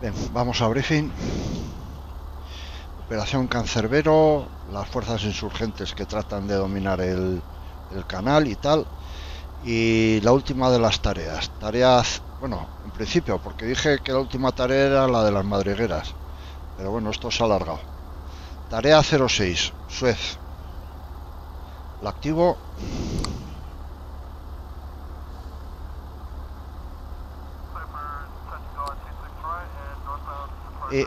Bien, vamos a briefing. Operación Cancerbero, las fuerzas insurgentes que tratan de dominar el, el canal y tal. Y la última de las tareas. Tareas, bueno, en principio, porque dije que la última tarea era la de las madrigueras. Pero bueno, esto se ha alargado. Tarea 06, Suez. La activo. Y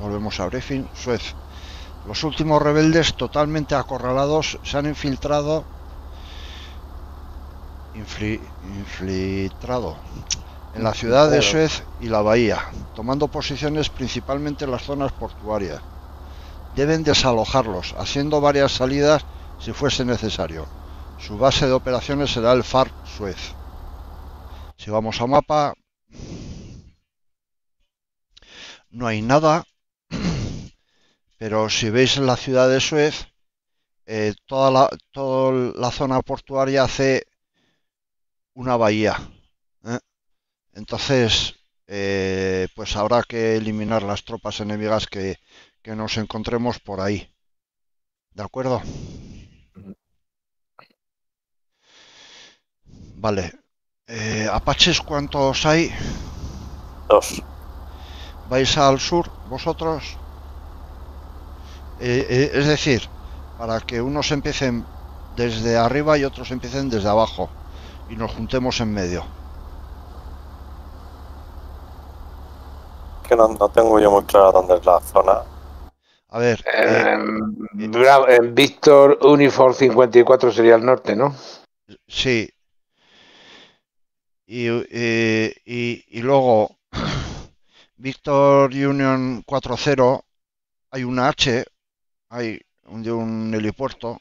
volvemos a briefing. Suez. Los últimos rebeldes totalmente acorralados se han infiltrado. Infli- infiltrado en la ciudad de Suez y la bahía, tomando posiciones principalmente en las zonas portuarias. Deben desalojarlos, haciendo varias salidas si fuese necesario. Su base de operaciones será el FAR Suez. Si vamos a mapa, no hay nada, pero si veis la ciudad de Suez, eh, toda, la, toda la zona portuaria hace una bahía. ¿eh? Entonces, eh, pues habrá que eliminar las tropas enemigas que, que nos encontremos por ahí. ¿De acuerdo? Vale. Eh, ¿Apaches cuántos hay? Dos. ¿Vais al sur vosotros? Eh, eh, es decir, para que unos empiecen desde arriba y otros empiecen desde abajo y nos juntemos en medio. Que no, no tengo yo muy claro dónde es la zona. A ver, eh, Eh, Bravo, eh, Víctor Uniform 54 sería el norte, ¿no? sí. Y, eh, y, y luego, Victor Union 4.0, hay una H, hay un- de un helipuerto,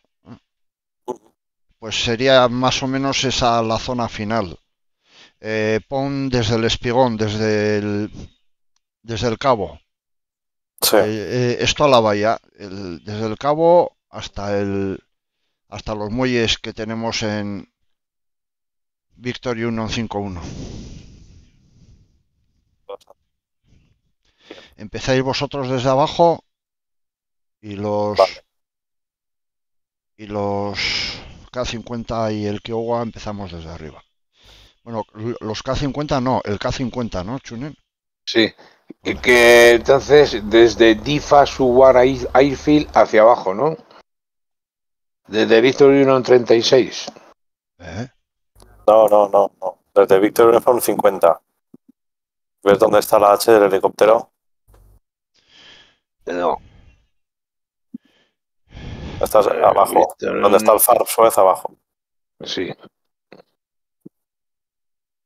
pues sería más o menos esa la zona final. Eh, pon desde el espigón, desde el, desde el cabo. Sí. Eh, eh, esto a la bahía, el- desde el cabo hasta el hasta los muelles que tenemos en Victory 151. Empezáis vosotros desde abajo y los Vale. y los K50 y el Kiowa empezamos desde arriba. Bueno, los K50 no, el K50, ¿no, Chunen? Sí. Y que entonces desde Difa Suwar Air- Airfield hacia abajo, ¿no? Desde Víctor Union 36. ¿Eh? No, no, no, no. Desde Victor Uniform 50. ¿Ves dónde está la H del helicóptero? No. Estás Eh, abajo. Víctor ¿Dónde está el Far Suez abajo? Sí.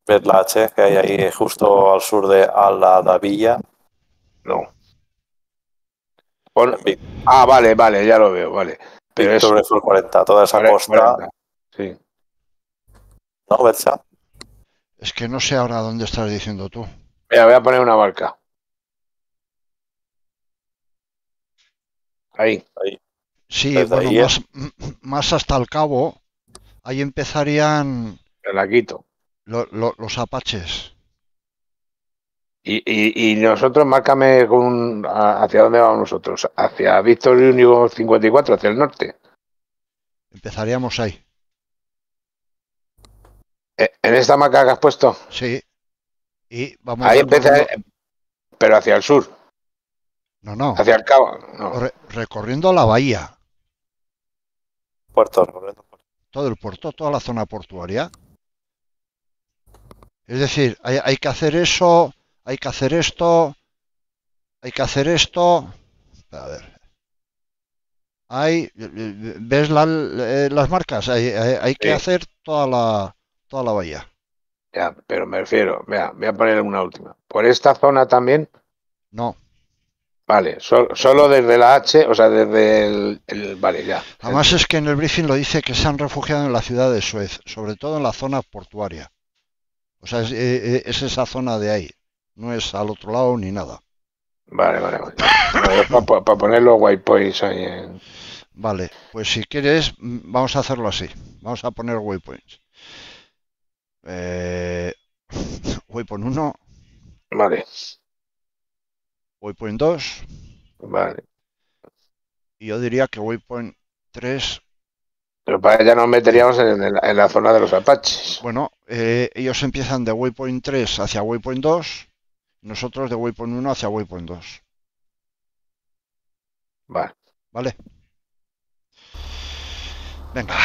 ¿Ves la H que hay ahí justo al sur de Aladavilla? No. Pon- Ah, vale, vale, ya lo veo, vale. Pero es Victor Uniform 40, toda esa cuare- costa. 40. Sí. ¿No, Bercha? Es que no sé ahora dónde estás diciendo tú. Mira, voy a poner una marca. Ahí. Sí, Desde bueno, ahí, más, más hasta el cabo, ahí empezarían Me la quito. lo- lo- los apaches. Y, y, y nosotros, márcame con hacia dónde vamos nosotros. Hacia Víctor Union 54, hacia el norte. Empezaríamos ahí. Eh, En esta marca que has puesto, Sí. Y vamos ahí empieza, recorriendo- pero hacia el sur, No, no. hacia el cabo. No. re- recorriendo la bahía, Puerto, recorriendo puerto. todo el puerto, toda la zona portuaria. Es decir, hay, hay que hacer eso, hay que hacer esto, hay que hacer esto. A ver. Hay, ¿ves la- eh, las marcas? Hay, hay- hay que Sí. hacer toda la, toda la bahía. Ya, pero me refiero, vea, voy a poner una última. Por esta zona también, No. Vale, sol- solo desde la H, o sea, desde el, el- vale, ya. Además es que en el briefing lo dice que se han refugiado en la ciudad de Suez, sobre todo en la zona portuaria. O sea, es, eh, eh, es esa zona de ahí, no es al otro lado ni nada. Vale, vale, vale. Para poner los waypoints ahí en... Vale, pues si quieres, mm, vamos a hacerlo así. Vamos a poner waypoints. Eh, waypoint 1, Vale. Waypoint 2 Vale. y yo diría que waypoint 3, Pero para allá nos meteríamos en, en la- en la zona de los Apaches. bueno, eh, ellos empiezan de waypoint 3 hacia waypoint 2, nosotros de waypoint 1 hacia waypoint 2, Vale. ¿vale? Venga.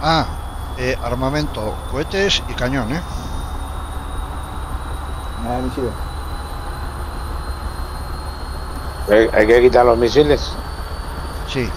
Ah, eh, armamento, cohetes y cañón, ¿eh? Nada de misiles. ¿Hay, hay que quitar los misiles? Sí,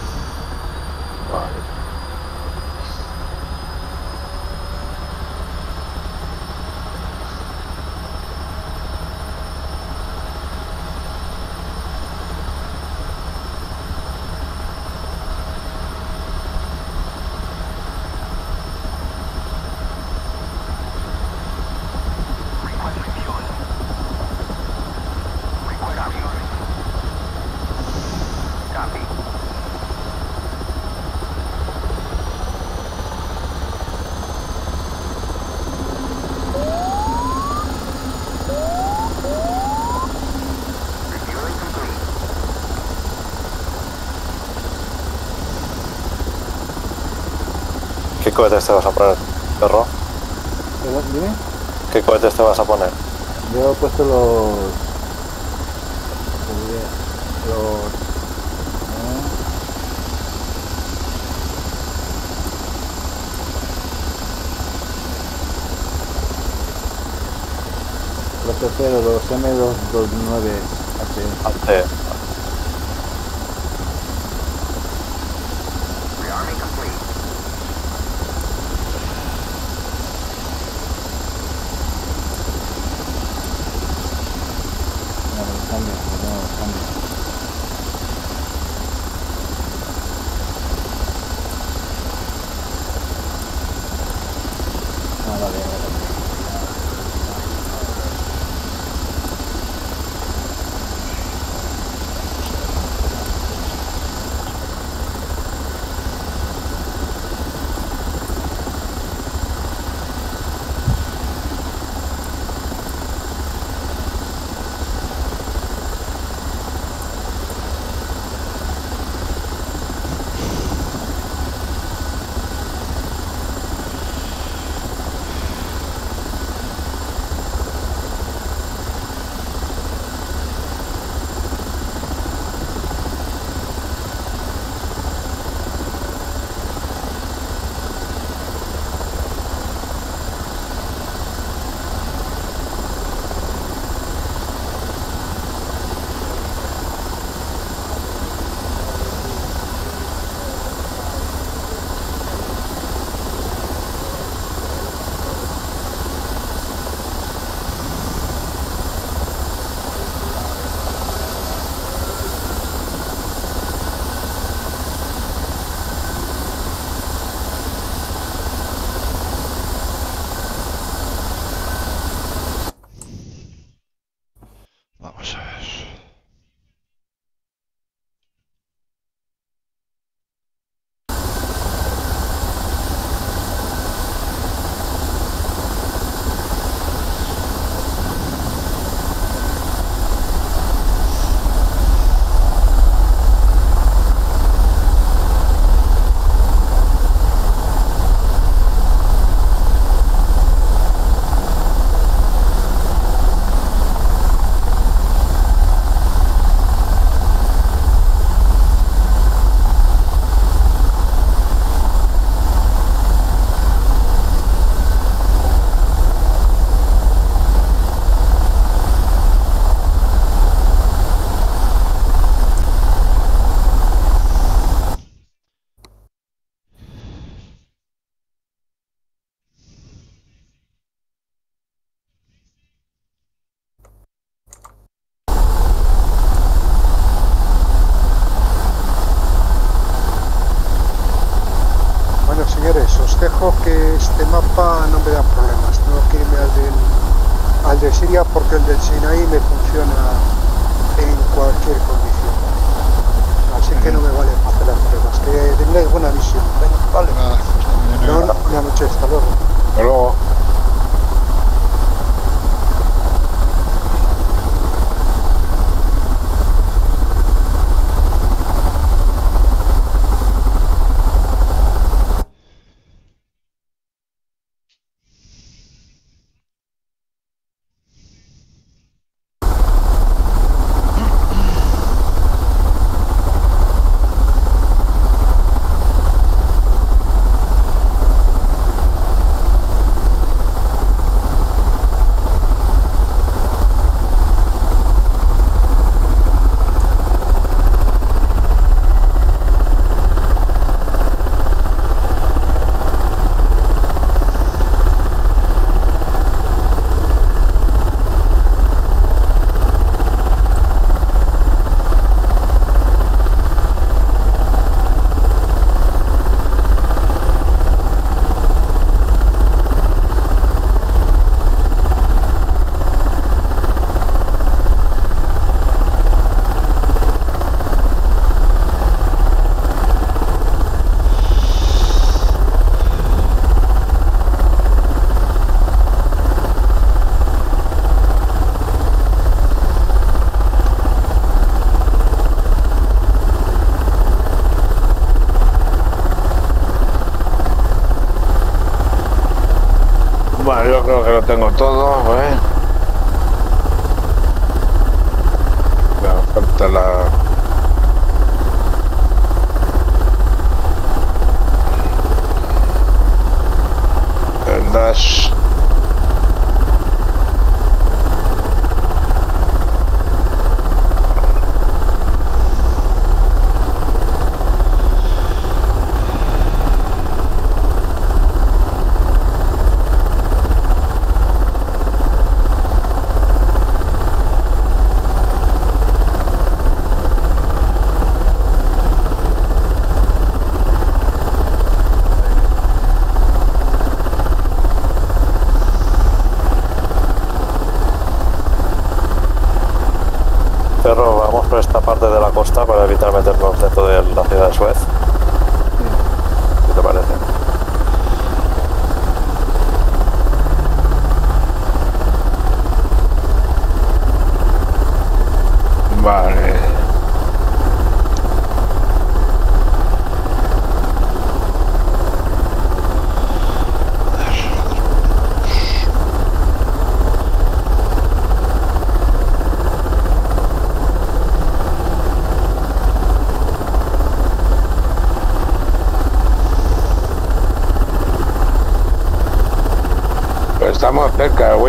cohetes te vas a poner, perro? Dime. ¿Qué cohetes te vas a poner? Yo he puesto los. Los. ¿eh? Los terceros, los M229H.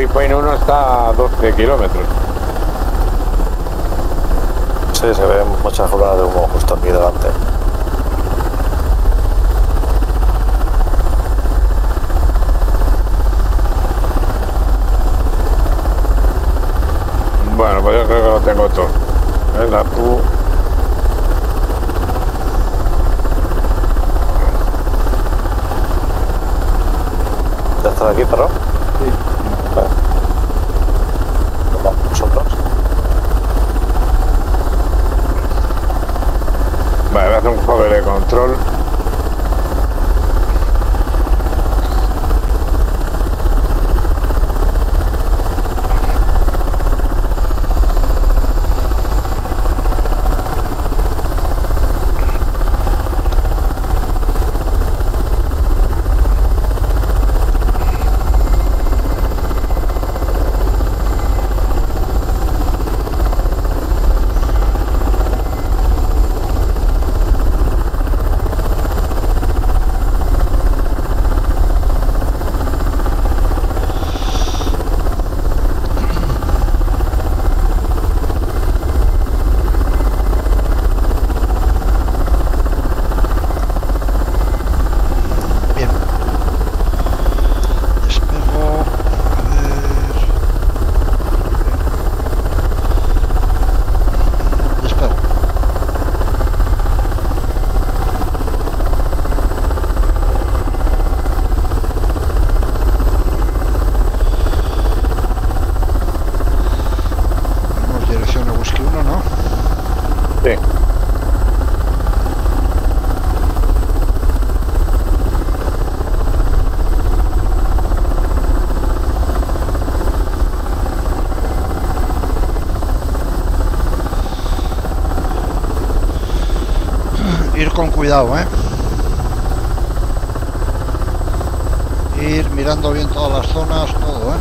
Wi-Fi en uno está a 12 kilómetros. un de control. Cuidado, ¿eh? Ir mirando bien todas las zonas, todo, ¿eh?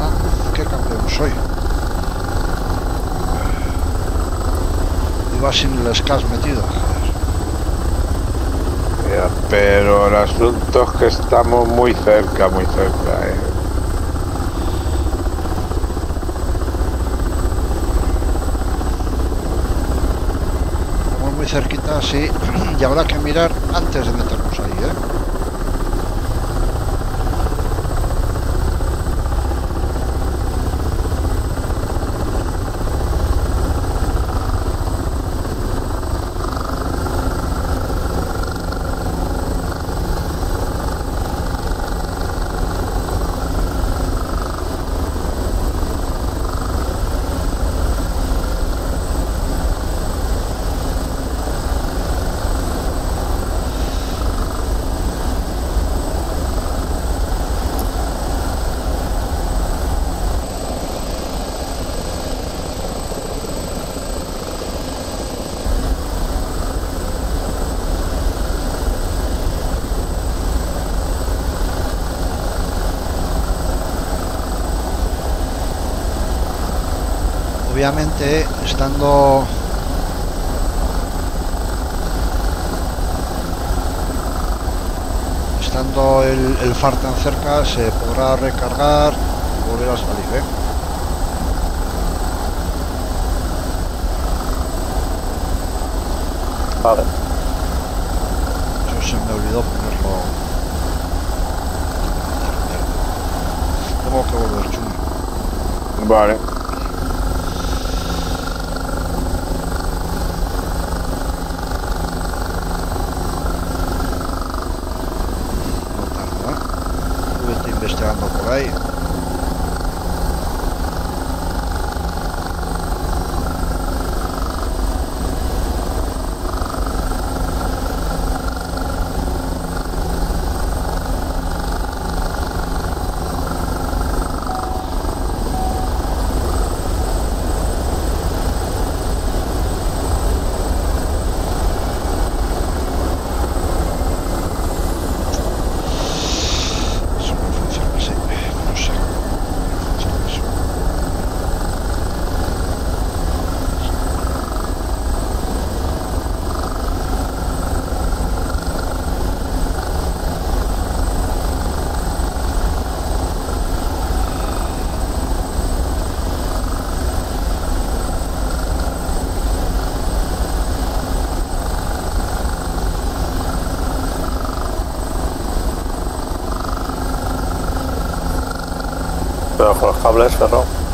Ah, qué campeón soy. Iba sin el SCAS metido. pero el asunto es que estamos muy cerca, muy cerca. ¿eh? Estamos muy cerquita, sí. Y habrá que mirar antes de meternos ahí, ¿eh? Obviamente, estando estando el, el far tan cerca, se podrá recargar y volver a salir, ¿eh? Vale. Eso se me olvidó ponerlo. Tengo que volver, chungo. Vale. No tarda, ¿eh? Tú vete investigando por ahí. Eso no funciona así. No sé. No funciona eso. Pero con los cables, Ferro.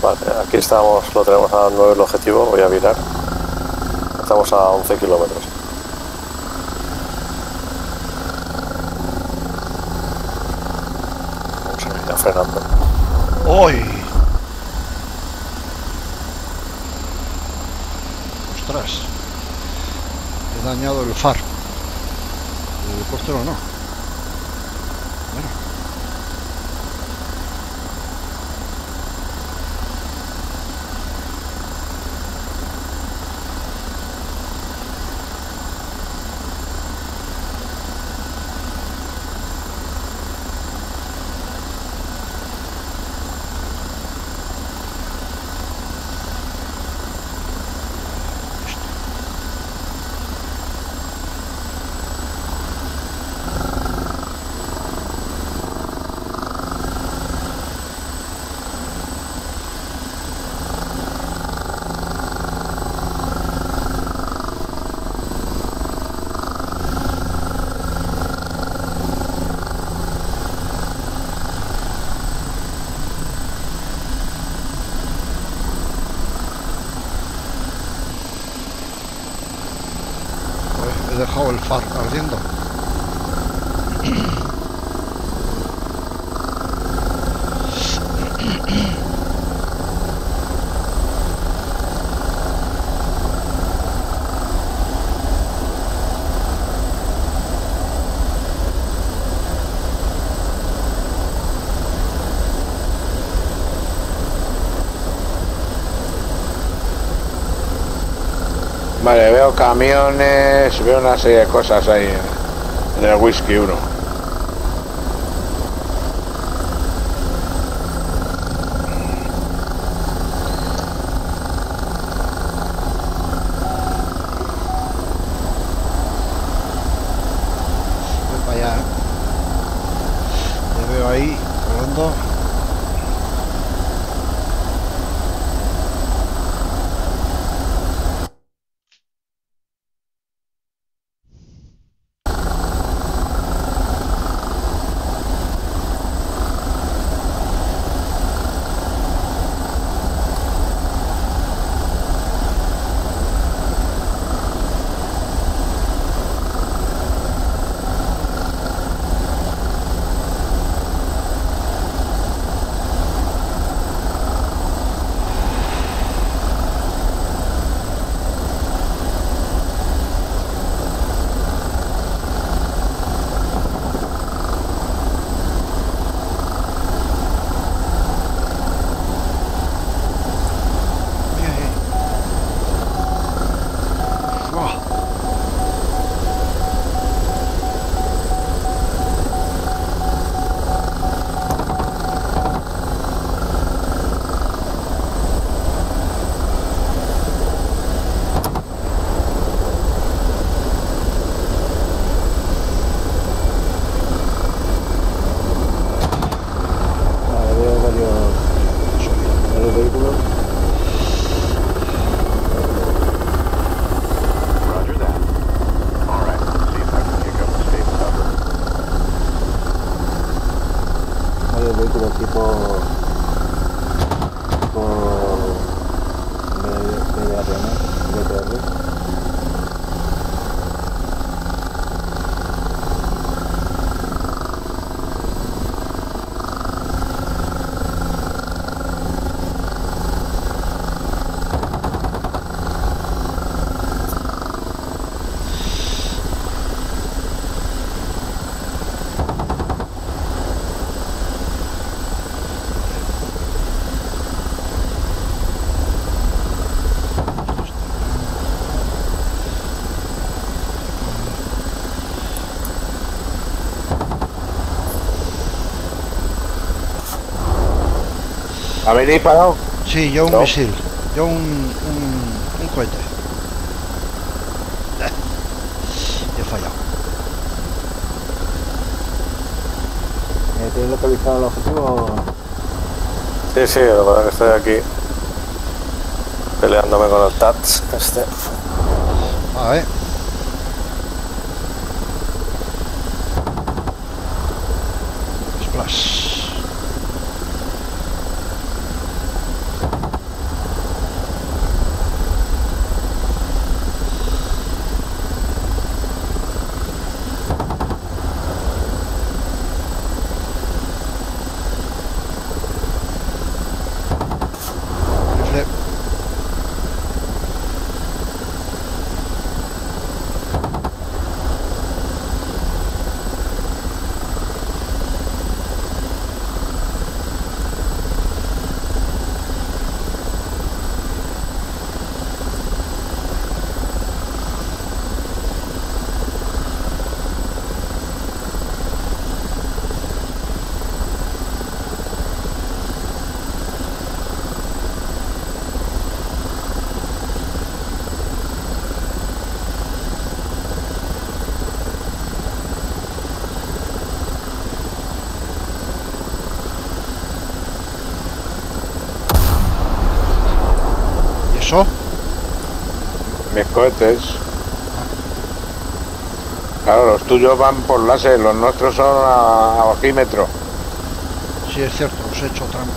Vale, aquí estamos, lo tenemos a 9 el objetivo, voy a mirar. Estamos a 11 kilómetros. Vamos a ir ya frenando. ¡Uy! Ostras. He dañado el far. El helicóptero no. Bueno. he dejado el far ardiendo. Vale, veo camiones, veo una serie de cosas ahí en el whisky 1. ¿Habéis disparado? Sí, yo un No. misil. Yo un, un, un cohete. He fallado. ¿Tienes localizado el objetivo? Sí, sí, lo que pasa es que estoy aquí peleándome con el TATS. Este. A ver. Splash. Rifle. ¿Y eso? Mis cohetes. Claro, los tuyos van por láser, los nuestros son a, a bajímetro. Sí, es cierto, os he hecho trampa.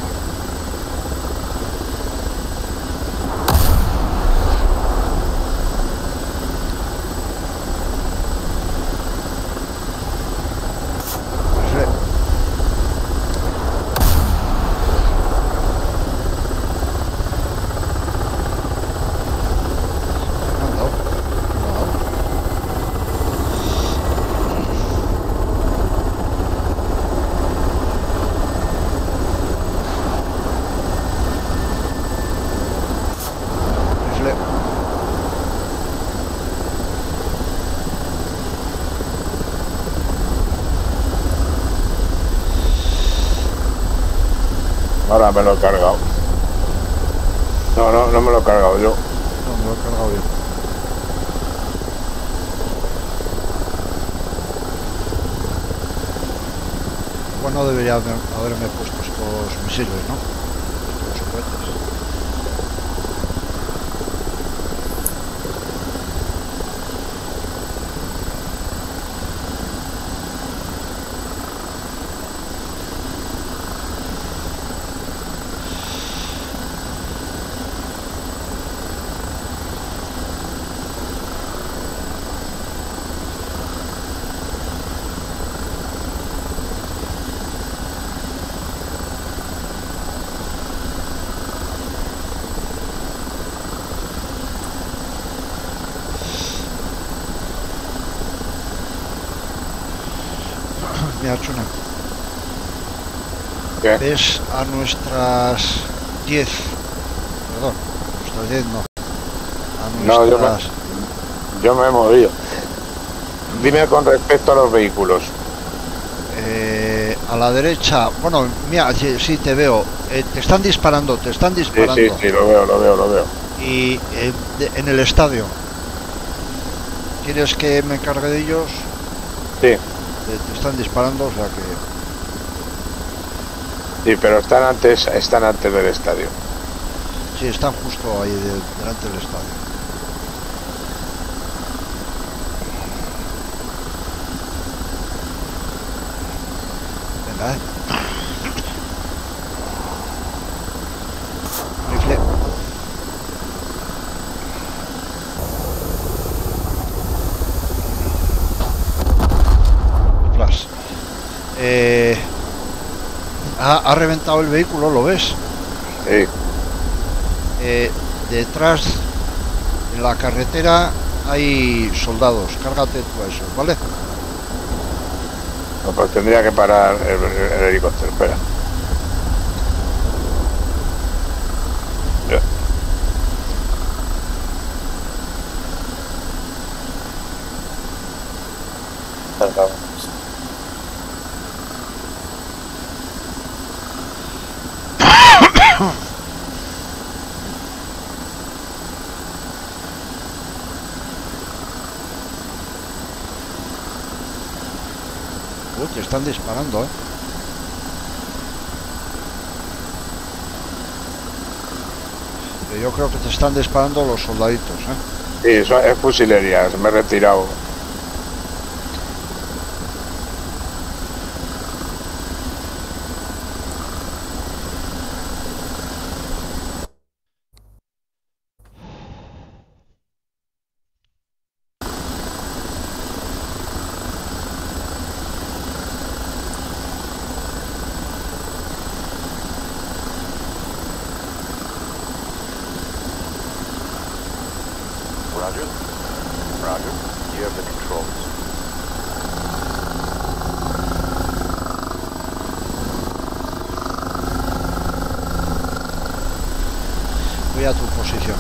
Ahora me lo he cargado. No, no, no me lo he cargado yo. No, me lo he cargado bien. Bueno, debería haber- haberme puesto estos misiles, ¿no? Estos cohetes. Mira, Chuna, ¿Qué? Ves a nuestras 10, perdón, nuestras 10 no, a No, yo me- nuestras, Yo me he movido. Dime con respecto a los vehículos. eh, a la derecha, bueno, mira, sí, sí, te veo, eh, te están disparando, te están Sí, disparando, sí, sí, lo veo, lo veo, lo veo. y eh, de- en el estadio, ¿quieres que me encargue de ellos? Sí, Eh, te están disparando, o sea que, sí, pero están antes, están antes del estadio. sí, están justo ahí de- delante del estadio. Venga, eh. Eh, ha, ha reventado el vehículo, ¿lo ves? Sí, Eh, detrás en la carretera hay soldados. Cárgate tú a eso, ¿vale? no, pues tendría que parar el, el helicóptero. Espera. Ya. Uy, te están disparando, ¿eh? Yo creo que te están disparando los soldaditos, ¿eh? Sí, eso es fusilería, me he retirado. Roger. Roger. You have the controls. Voy a tu posición.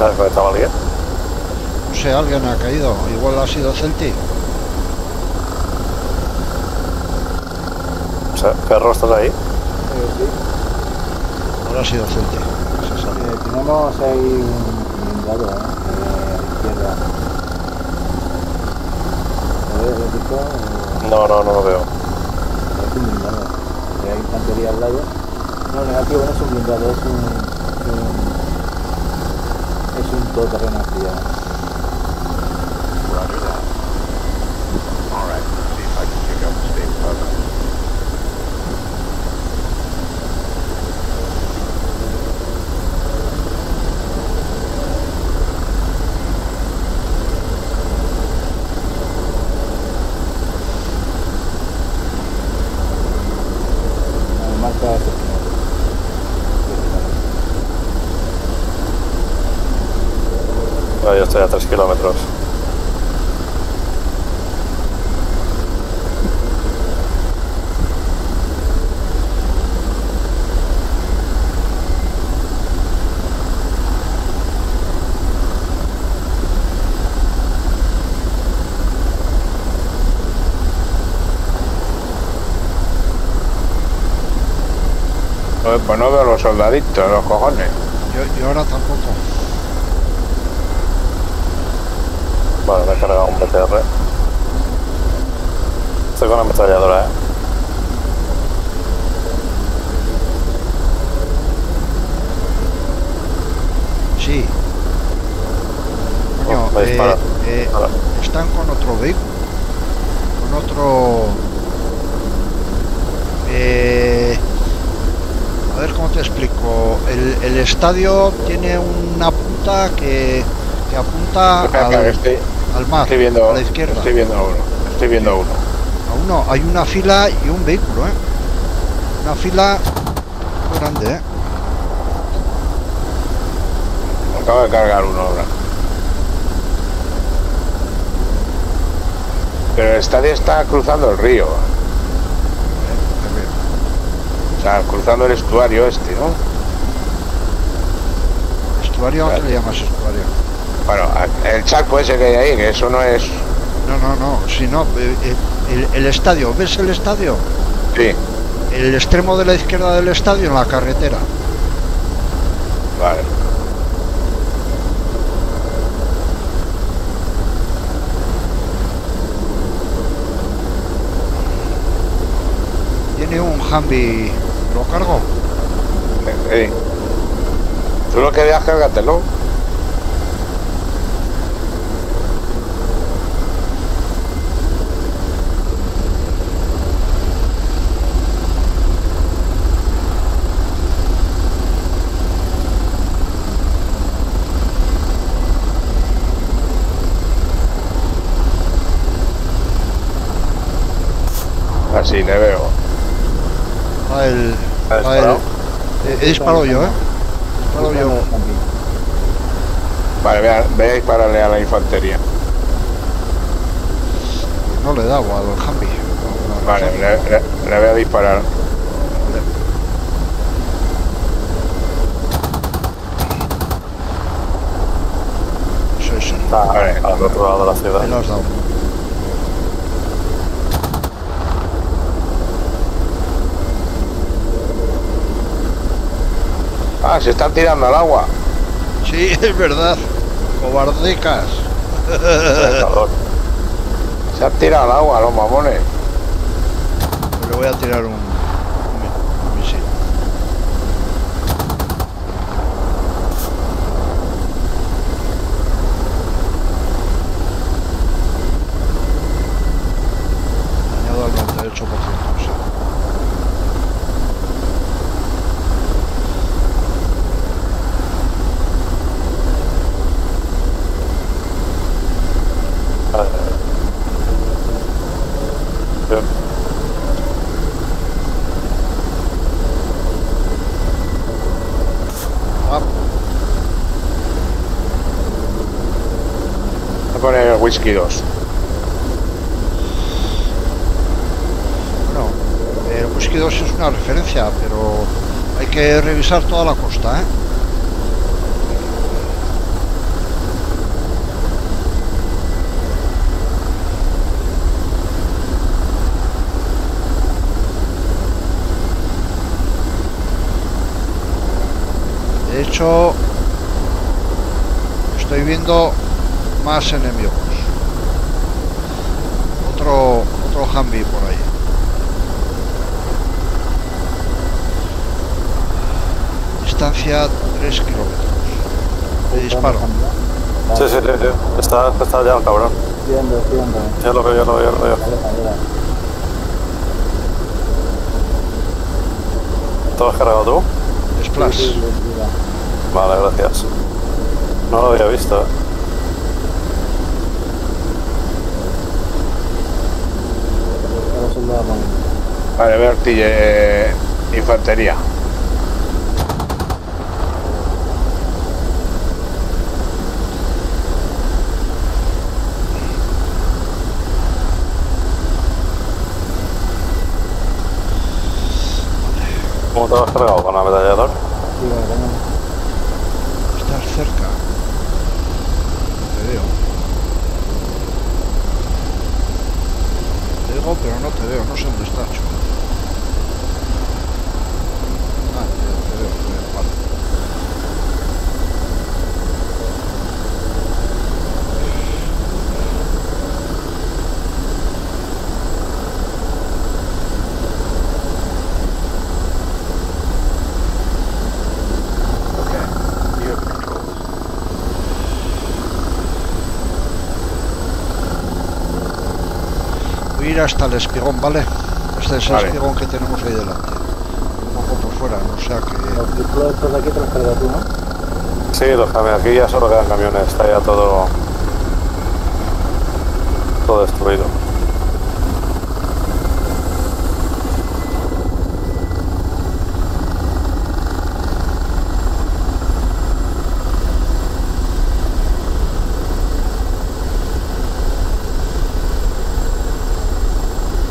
¿Sabes dónde estaba alguien? No sé, alguien ha caído. Igual ha sido Celti. O sea, Ferro, ¿estás ahí? Eh, sí. Ahora ha sido Celti. Se ha salido. Eh, tenemos ahí un blindado, ¿eh? Eh, a la izquierda. ¿Lo ves, Francisco? Eh, No, no, no lo veo. Es un blindado. Eh, hay infantería al lado. No, negativo, no es un blindado, es un... un- es un todoterreno artillado. Roger that. All right. Let's see if I can pick up the state weather. estoy a 3 kilómetros. Pues, no veo los soldaditos, los cojones. Yo, yo ahora tampoco. Vale, Estoy con la ametralladora, eh. Sí. Coño, Oh, me eh, eh, están con otro vehículo. Con otro... Eh, a ver cómo te explico. El, el estadio tiene una punta que, que apunta estoy, al mar, estoy viendo, a la izquierda. estoy viendo a uno. Estoy viendo a uno. A uno, hay una fila y un vehículo, ¿eh? Una fila grande, ¿eh? Acabo de cargar uno ahora. Pero el estadio está cruzando el río. O sea, cruzando el estuario este, ¿no? Estuario, ¿a qué le llamas estuario? El charco ese que hay ahí, que eso no es... No, no, no, si no, eh, eh, el, el estadio, ¿ves el estadio? Sí, El extremo de la izquierda del estadio en la carretera. vale. Tiene un Humvee, ¿lo cargo? Sí. Tú lo que veas, cárgatelo. Así le veo. ¿Ha va el- disparado? eh, he disparado yo, ¿eh? He disparado yo. Vale, vea, ve a dispararle a la infantería. No le he dado al Humvee. No, Vale, le, le- le voy a disparar. Sí, sí. Está Vale. al otro lado de la ciudad. Ahí lo has dado. Ah, se están tirando al agua. Sí, es verdad. Cobardicas. Calor. Se han tirado al agua los mamones. Le voy a tirar un, un, mi- un misil. Dañado al 98%. sí. Bien. Ah, Voy a poner el whisky 2. bueno, el Whisky 2 es una referencia, pero hay que revisar toda la costa, ¿eh? De hecho, estoy viendo más enemigos. Otro, otro Humvee por ahí. Distancia 3 kilómetros. Le disparo. Sí, sí, sí, sí. Está, está ya el cabrón. Viendo, viendo. Ya lo veo, ya lo veo, ya lo veo. Vale, vale. ¿Todo has cargado tú? Splash. Vale, gracias. No lo había visto. Ahora soldado con- Vale, veo artillería. Infantería. te lo has cargado con ametrallador? Sí, con el cañón. Estás cerca. No te veo. Te digo, pero no te veo. No sé dónde estás, chulo. Ah, te veo, te veo, te veo. Vale. Okay. You have the controls. Hasta el espigón, ¿vale? Este es el Vale. espigón que tenemos ahí delante. Un poco por fuera, no sea que... Los de aquí te los cargas tú, ¿no? Sí, los camiones. Aquí ya solo quedan camiones. Está ya todo. Todo destruido.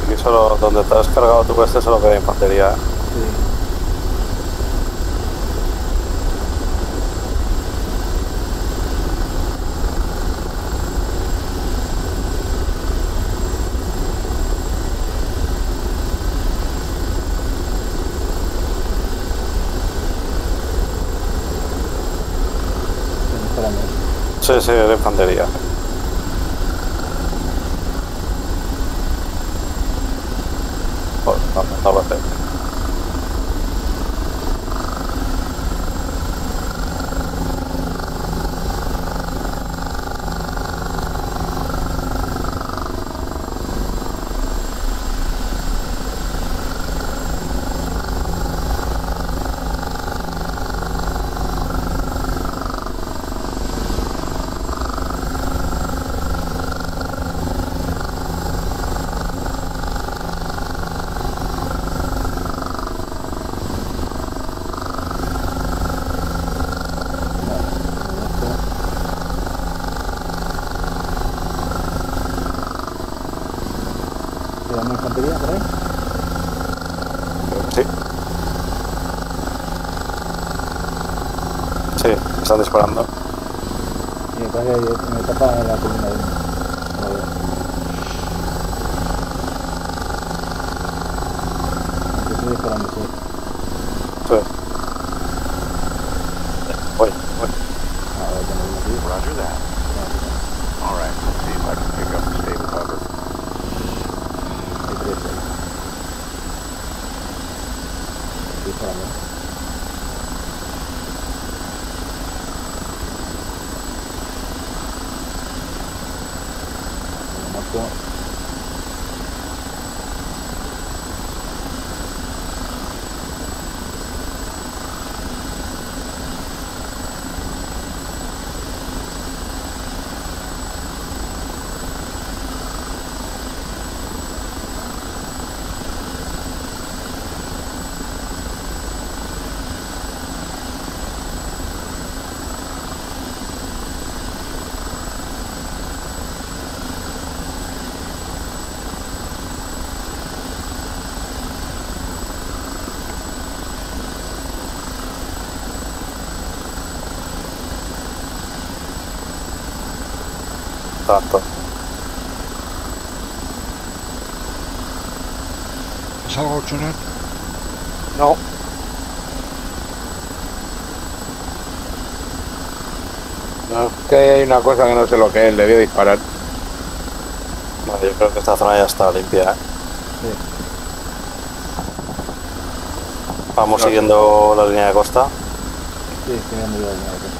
Aquí donde te has cargado tu este solo queda infantería. Sí. Esperando. Sí, sí, de Tanto. ¿Es algo, Chunet? No. No, es que hay una cosa que no sé lo que es, le voy a disparar. Vale, yo creo que esta zona ya está limpia. ¿eh? Sí. Vamos No. siguiendo la línea de costa. Sí, yo la línea de costa.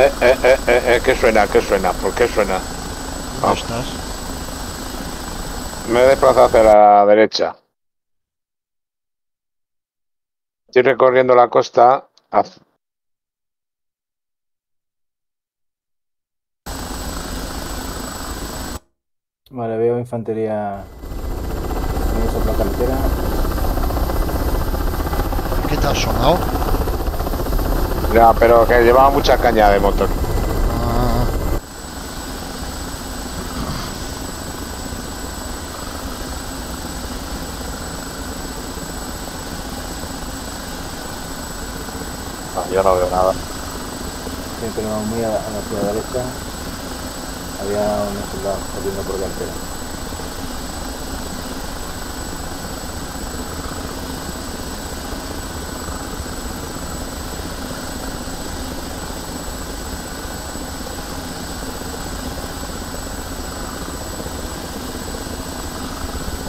Eh, eh, eh, eh, eh, ¿qué suena? ¿Qué suena? ¿Por qué suena? ¿Dónde estás? Me he desplazado hacia la derecha. Estoy recorriendo la costa. Vale, veo infantería por la carretera. ¿Qué te ha sonado? Ya, pero que llevaba mucha caña de motor. Ah, No, yo no veo nada. Sí, pero muy a, a la hacia la derecha había unos soldados corriendo por carretera.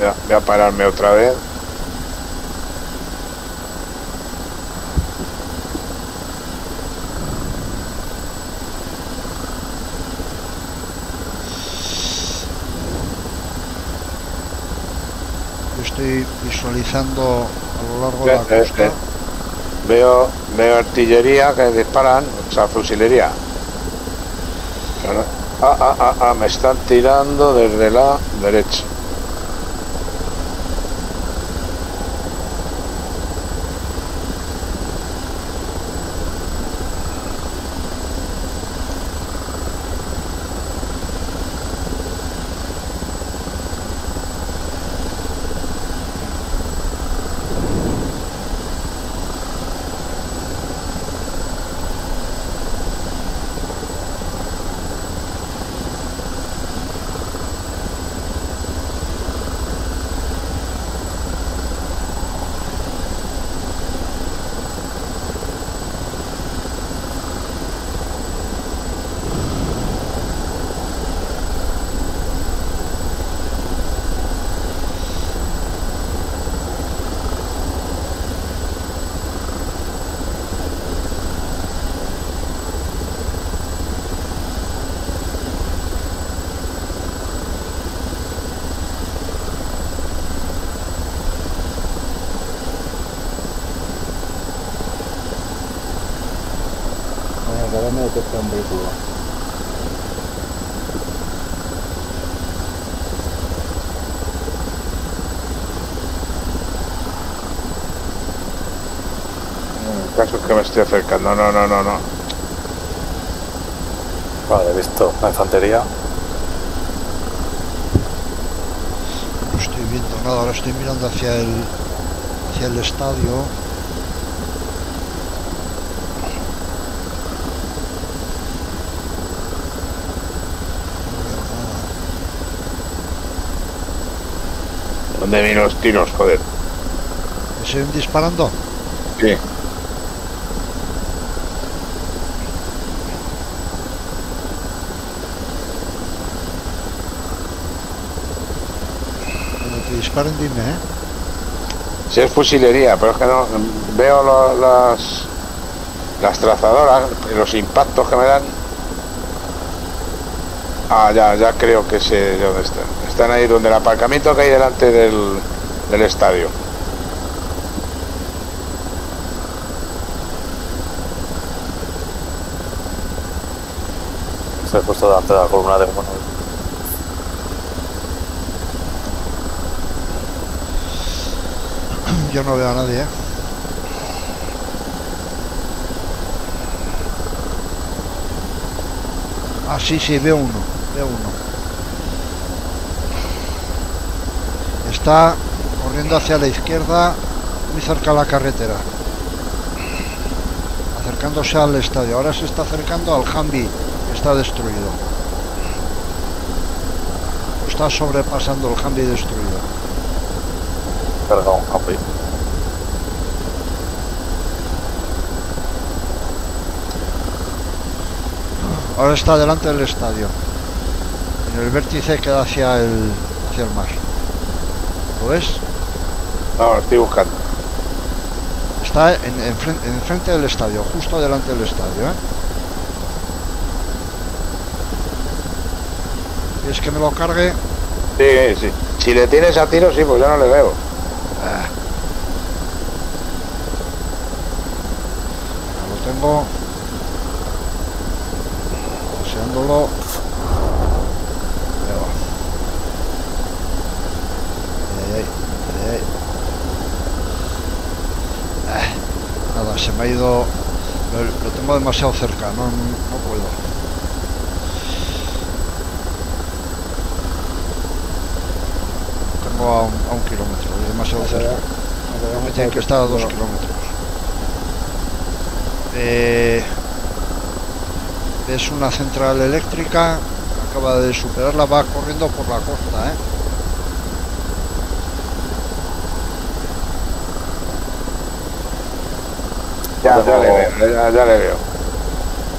Voy a, voy a pararme otra vez. estoy visualizando a lo largo de Eh, la eh, costa. eh. Veo, veo artillería que disparan, o sea, fusilería. Ah, ah, ah, ah, me están tirando desde la derecha. Bueno, acá me detecta un vehículo. El caso es que me estoy acercando. No, no, no, no. Vale, he visto la infantería. No estoy viendo nada, ahora estoy mirando hacia el hacia el estadio. ¿Dónde vienen los tiros, joder? ¿Me siguen disparando? Sí. Disparen dime, ¿eh? Si es fusilería, pero es que no veo lo- las las trazadoras, los impactos que me dan. Ah, ya, ya creo que sé dónde están. Están ahí donde el aparcamiento que hay delante del, del estadio. Se he puesto delante de la columna de humo. Yo no veo a nadie, ¿eh? Ah, sí, sí, veo uno, veo uno. Está corriendo hacia la izquierda, muy cerca a la carretera. Acercándose al estadio. Ahora se está acercando al Humvee, que está destruido. Está sobrepasando el Humvee destruido. Carga un Ahora está delante del estadio. En el vértice que da hacia el, hacia el mar. ¿Lo ves? No, lo estoy buscando. Está en, en, fren- en frente del estadio, justo delante del estadio. ¿eh? ¿Quieres que me lo cargue? Sí, sí. Si le tienes a tiro, sí, pues yo no le veo. Ah. Ya lo tengo. Deseándolo. Ya va. se me ha ido. Lo, lo tengo demasiado cerca, no, no puedo. Tengo a un, a un kilómetro, es demasiado cerca. Me tiene que estar a dos kilómetros. Eh, es una central eléctrica, acaba de superarla, va corriendo por la costa, ¿eh? Ya, ya, Tengo- le veo, ya, ya le veo.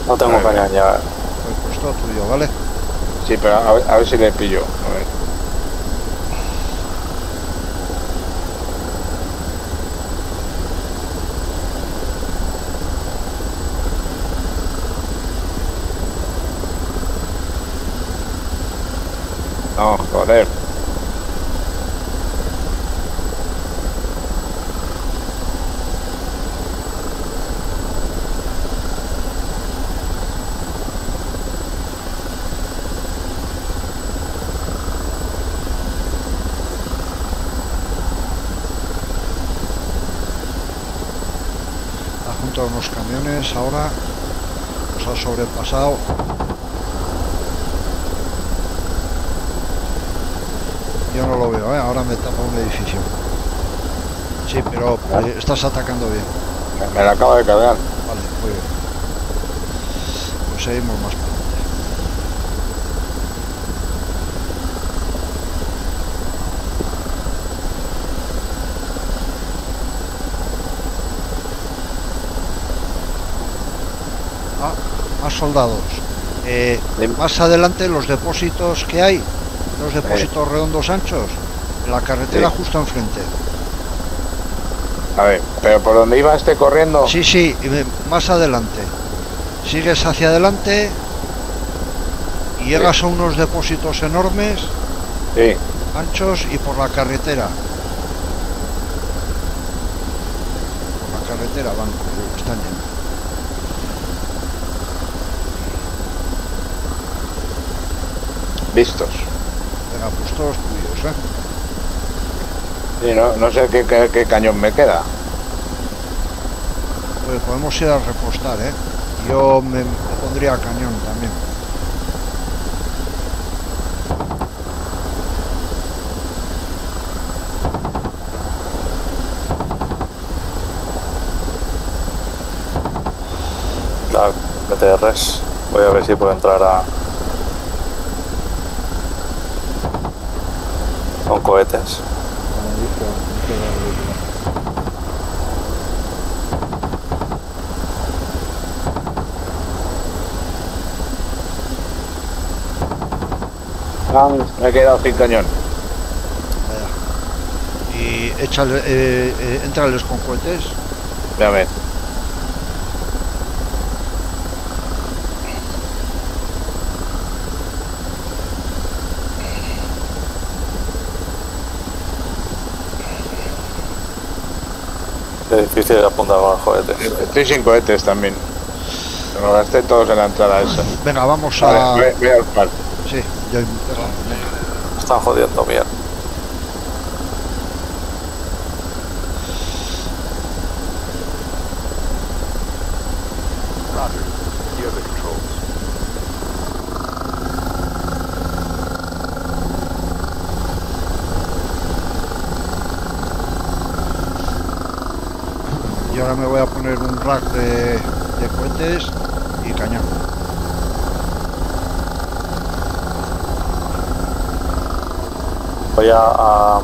No tengo cañón ya. Pues, pues todo tuyo, ¿vale? Sí, pero a ver, a ver si le pillo. A ver. No, joder. Ha junto a unos camiones ahora, los ha sobrepasado. Yo no lo veo, ¿eh? ahora me tapa un edificio. Sí, pero eh, estás atacando bien. Me, me la acabo de cargar. Vale, muy bien. Pues seguimos más para adelante. Ah, más soldados. Eh, más adelante los depósitos que hay, los depósitos redondos anchos, en la carretera Sí. justo enfrente. A ver, pero por donde iba este corriendo. Sí, sí, más adelante. Sigues hacia adelante y llegas a unos depósitos enormes, Sí, anchos y por la carretera. Por la carretera van, están llenos. Vistos. Venga, pues todos tuyos, ¿eh? Sí, no, no sé qué, qué- qué cañón me queda. Pues podemos ir a repostar, ¿eh? Yo me, me pondría cañón también. La BTRs. Voy a ver si puedo entrar a. Cohetes. Ah, me he quedado sin cañón. Vaya. Y échale, eh, eh, entrales con cohetes. Ya ves. Es difícil de apuntar con los cohetes. Estoy sin cohetes también. Me los gasté todos en la entrada esa. Venga, vamos a... Vale, voy, voy al par. Sí, venga. Están jodiendo bien. Roger. You have the controls. Y ahora me voy a poner un rack de, de cohetes y cañón. Voy a, a,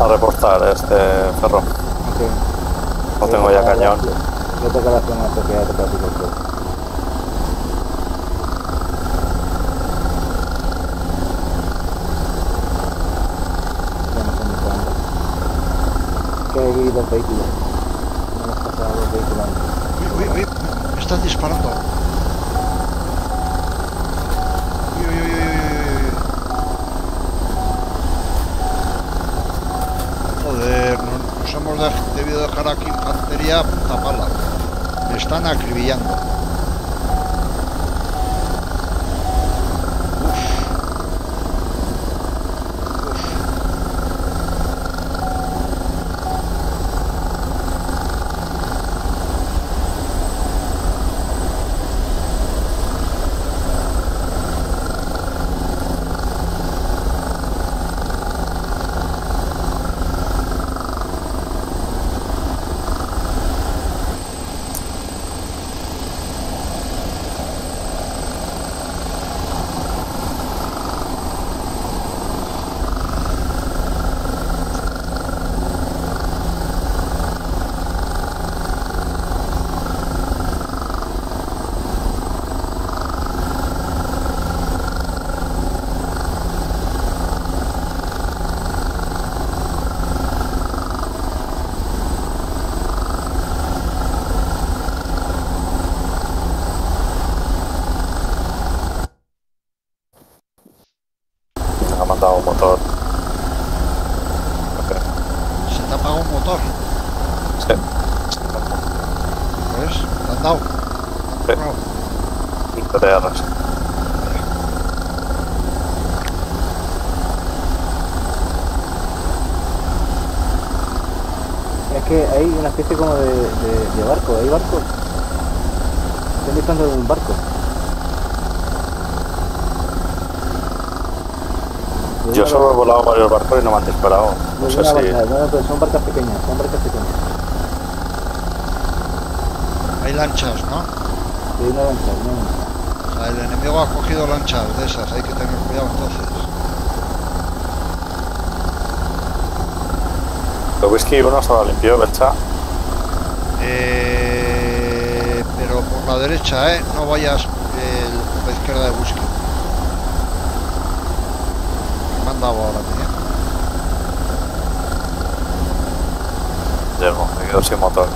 a reportar este ferro. Ok. No tengo ya cañón. Yo toco la zona porque ya toca. Que dos vehículos. No hemos pasado dos vehículos antes. Uy, uy, uy, me están disparando. Uy, uy, uy, uy, uy, uy. Joder, no- nos hemos dej- debido dejar aquí infantería a punta pala. Me están acribillando. Uf. Uf. apagado un motor. Se te apaga un motor. Sí. ¿Ves? ¿Te han dado? Sí. No. PTRs. Es que hay una especie como de, de, de barco, ¿hay barcos? Estoy buscando un barco. De Yo una solo he barca- volado varios barcos y no me han disparado. No si. barca, no, no, pero son barcas pequeñas, son barcas pequeñas. Hay lanchas, ¿no? Una lancha, de una lancha. O sea, el enemigo ha cogido lanchas de esas, hay que tener cuidado entonces. El whisky uno se lo limpió, Belcha. Eh, pero por la derecha, ¿eh? No vayas eh, por la izquierda de búsqueda. Me han dado ahora, tío. Me quedo sin motor.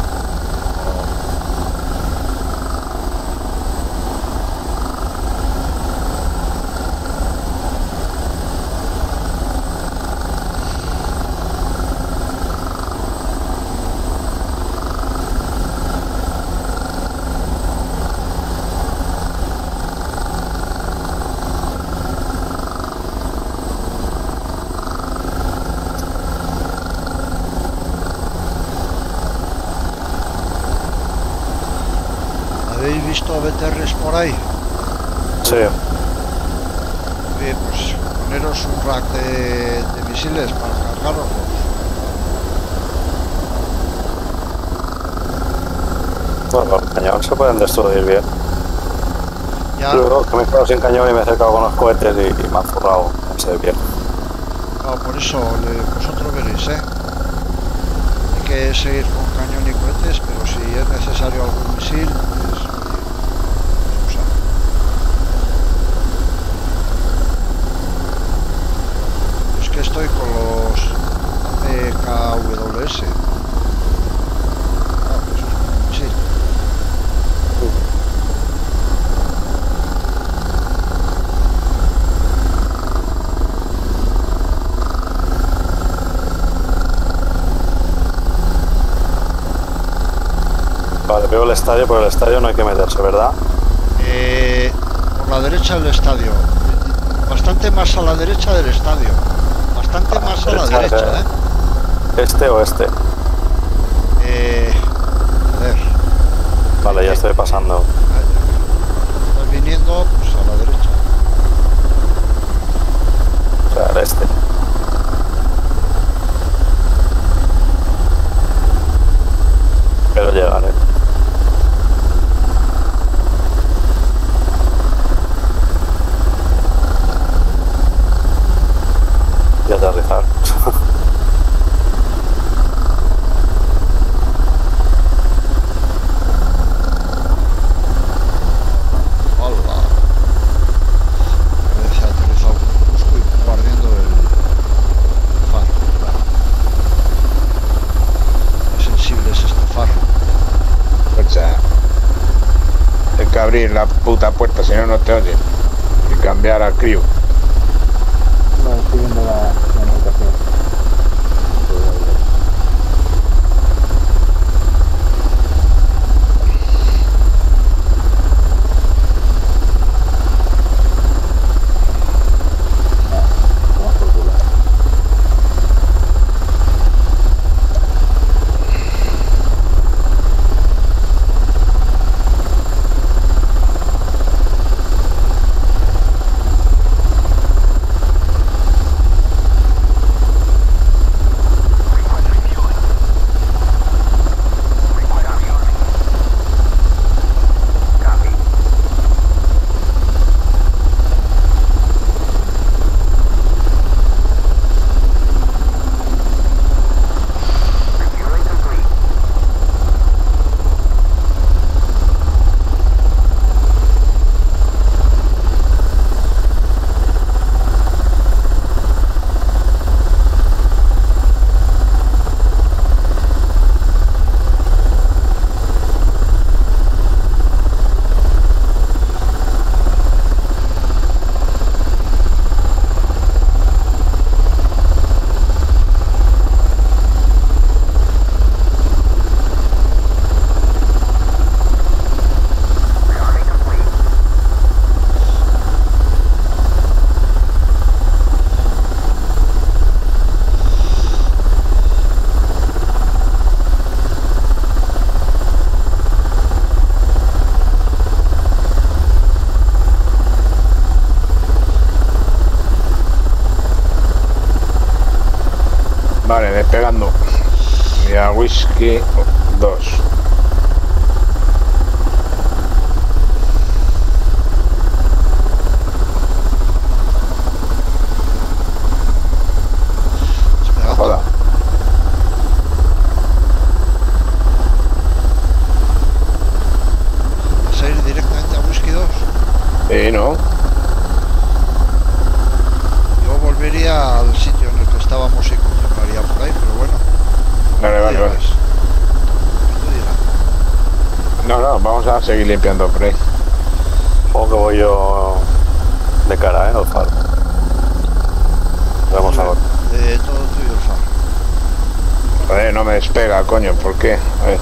¿Habéis visto BTRs por ahí? Sí, Bien, pues poneros un rack de, de misiles para cargaroslos. bueno, el cañón se pueden destruir bien. Ya, Luego que me he quedado sin cañón y me he acercado con los cohetes y, y me han zurrado ese bien. claro, por eso le- vosotros veréis, ¿eh? Hay que seguir con cañón y cohetes, pero si es necesario algún misil, pues oye, pues usar. Es que estoy con los APKWS. Ah, pues eso es un misil. Vale, veo el estadio, pero el estadio no hay que meterse, ¿verdad? Eh, por la derecha del estadio. Bastante más a la derecha del estadio. Bastante más a la derecha, derecha, ¿eh? ¿Este o este? Eh, a ver, Vale, ya estoy pasando. estás viniendo whisky 2. Espera, Joda. ¿Vas a ir directamente a Whisky 2? Sí, ¿no? Yo volvería al sitio en el que estábamos y continuaría por ahí, pero bueno. Vale, tú vale, vale. dirás. Tú dirás. No, no, vamos a seguir limpiando por ahí. Supongo que voy yo de cara, ¿eh? Al faro. Vamos a ver. De todo tuyo el faro. Joder, no me despega, coño, ¿por qué? A ver.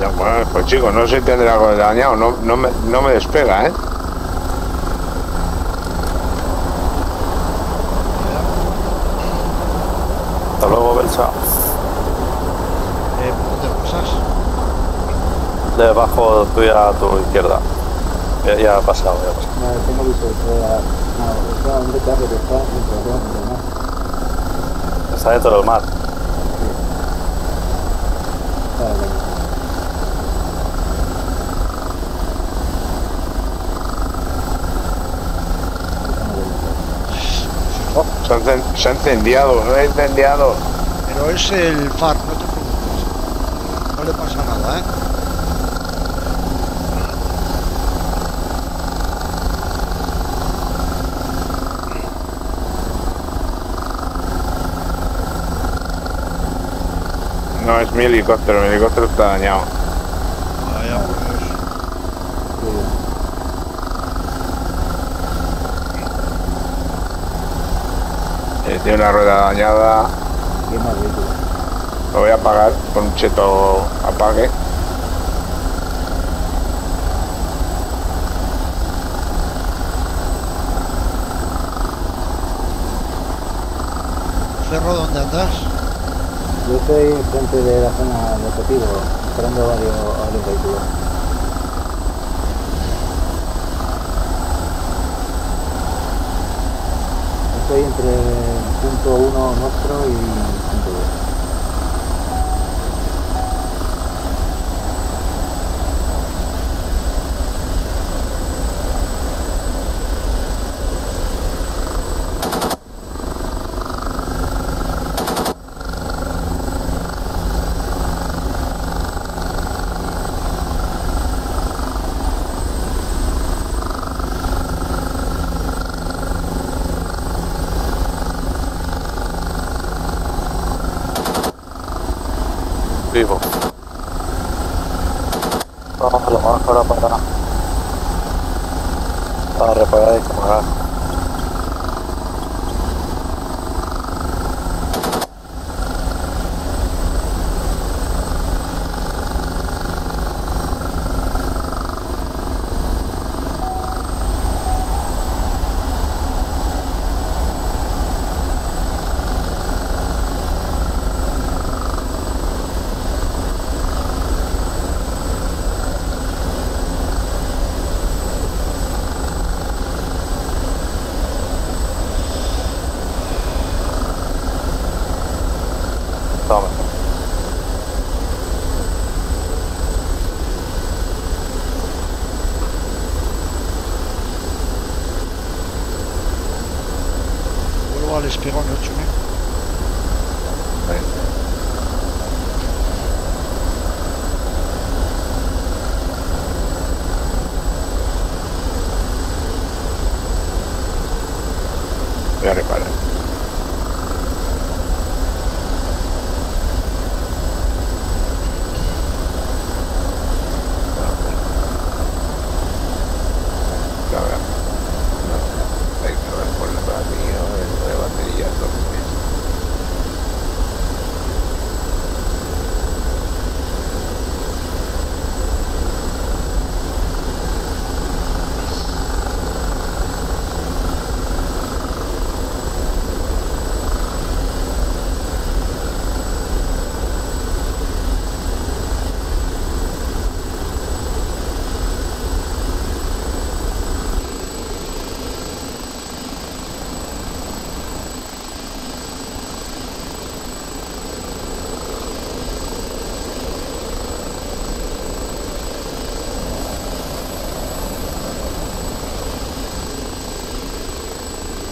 Ya, bueno, pues chicos, no sé si tendrá algo dañado, no, no, me, no me despega, ¿eh? Hasta luego, Belsa. Eh, ¿por ¿Dónde pasas? Debajo tuya a tu izquierda. Ya, ya ha pasado, ya ha pasado. Tengo está un retardo que está sin problema, ¿no? Está dentro del mar. Vale, vale. Oh, se, ha se ha incendiado, se ha incendiado. Pero es el far, no te preocupes. No le pasa nada, ¿eh? No, es mi helicóptero, mi helicóptero está dañado. Vaya, por Dios. Sí, Eh, tiene una rueda dañada. qué mal vehículo. Lo voy a apagar con un cheto apague. Ferro, ¿dónde andas? Yo estoy frente de la zona de objetivo, esperando varios, varios vehículos. Estoy entre punto 1 nuestro y punto 2.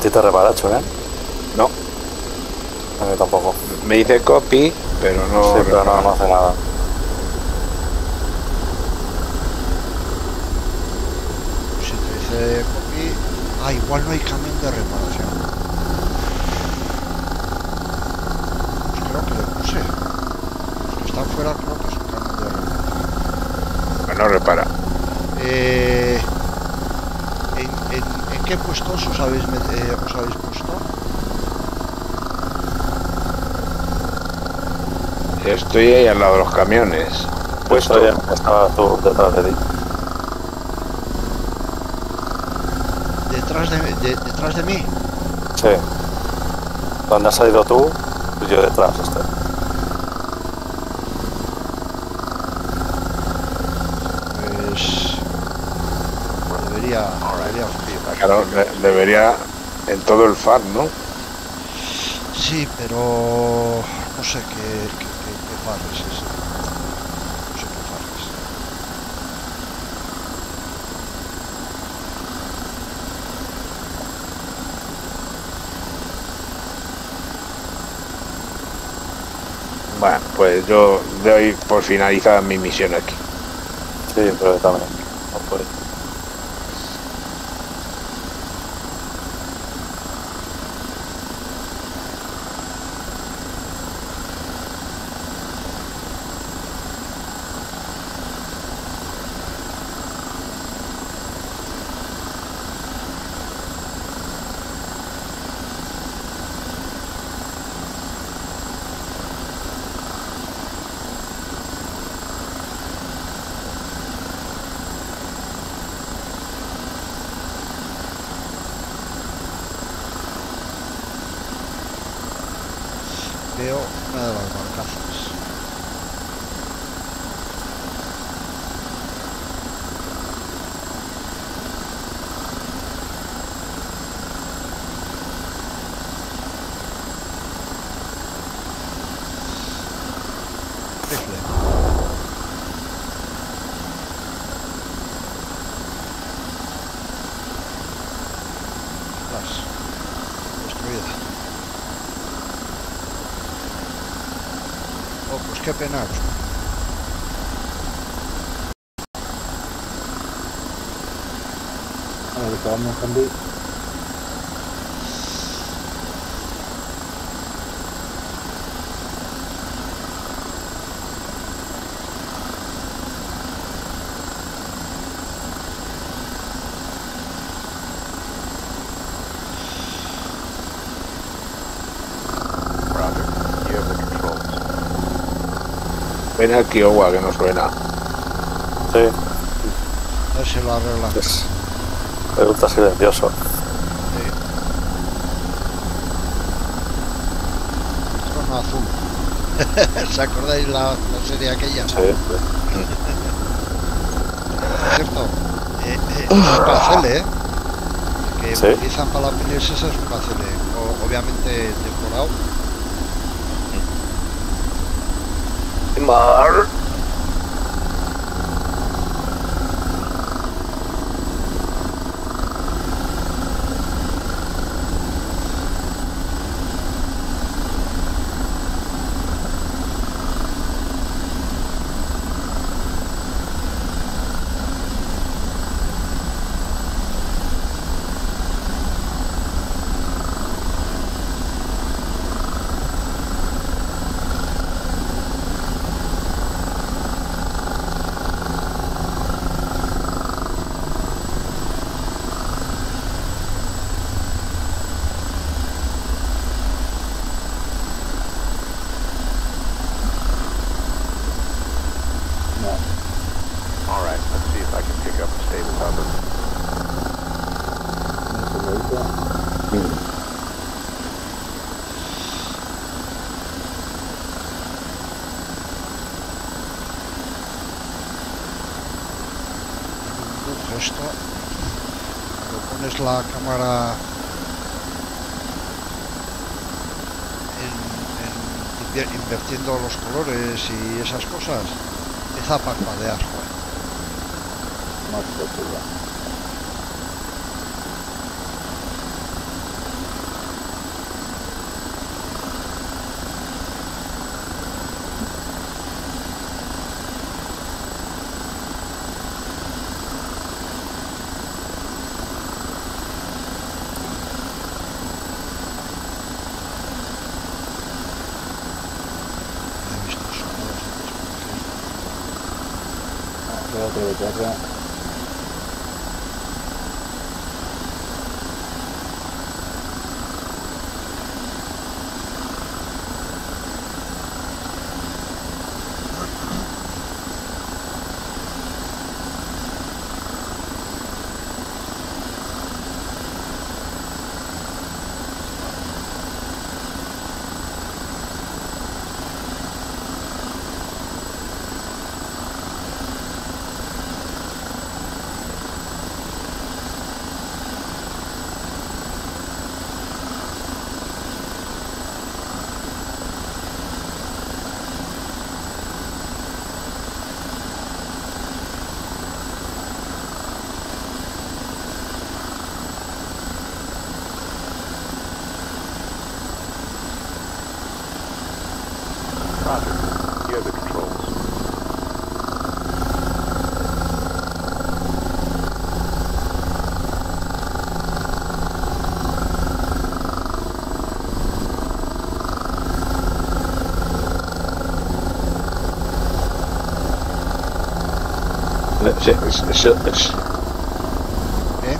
¿A ti te repara, Chune? No, A mí tampoco. me dice copy, pero no. sí, pero no, hace nada. Si te dice copy. Ah, igual no hay camión de reparación. Pues creo que le puse. Los que están fuera creo que es un camión de reparación. Pues no repara. Eh, ¿en, en, en qué puestos os habéis, eh, os habéis puesto? Estoy ahí al lado de los camiones. Pues Puesto. estaba tú detrás de ti. Detrás de, de- detrás de mí. Sí. ¿Dónde has salido tú? Pues yo detrás estoy. Pues debería, debería funcionar. Claro, de- debería en todo el FAR, ¿no? Sí, pero no sé qué, qué, qué, qué farres es. No sé qué farres. Bueno, pues yo doy por finalizada mi misión aquí. Sí, pero también. No puedo. Veo una de las barcazas. Rifle. Las. Destruida. Oh, pues qué pena. A ver, acabamos con Vic. Roger. You have the controls. Ven al Kiowa que no suena. Sí, A ver si lo arreglan. es. Me gusta silencioso. Trono azul. ¿Se acordáis la, la serie aquella? Sí. Por cierto, eh, eh, es un pacele, ¿eh? Que Sí. utilizan para las pelis ese es un pacele. O- obviamente decorado. Mar. No, All right, let's see if I can pick up a stable hover. no se lo hizo. Uf, esto. Cuando pones la cámara en, en invirtiendo los colores y esas cosas, empieza a parpadear. joder. No se lo hizo. Veo otro BTR. Se- se- se- se- ¿Eh?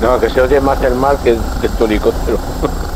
no, que se oye más el mar que, que tu helicóptero.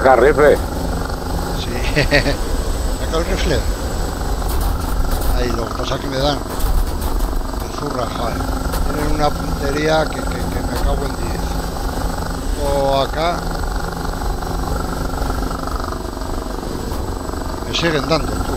Saca rifle. Sí. Saca el rifle. Ahí, lo que pasa es que me dan. De zurra, joder. Tienen una puntería que, que, que me cago en 10. O acá. Me siguen dando, tú.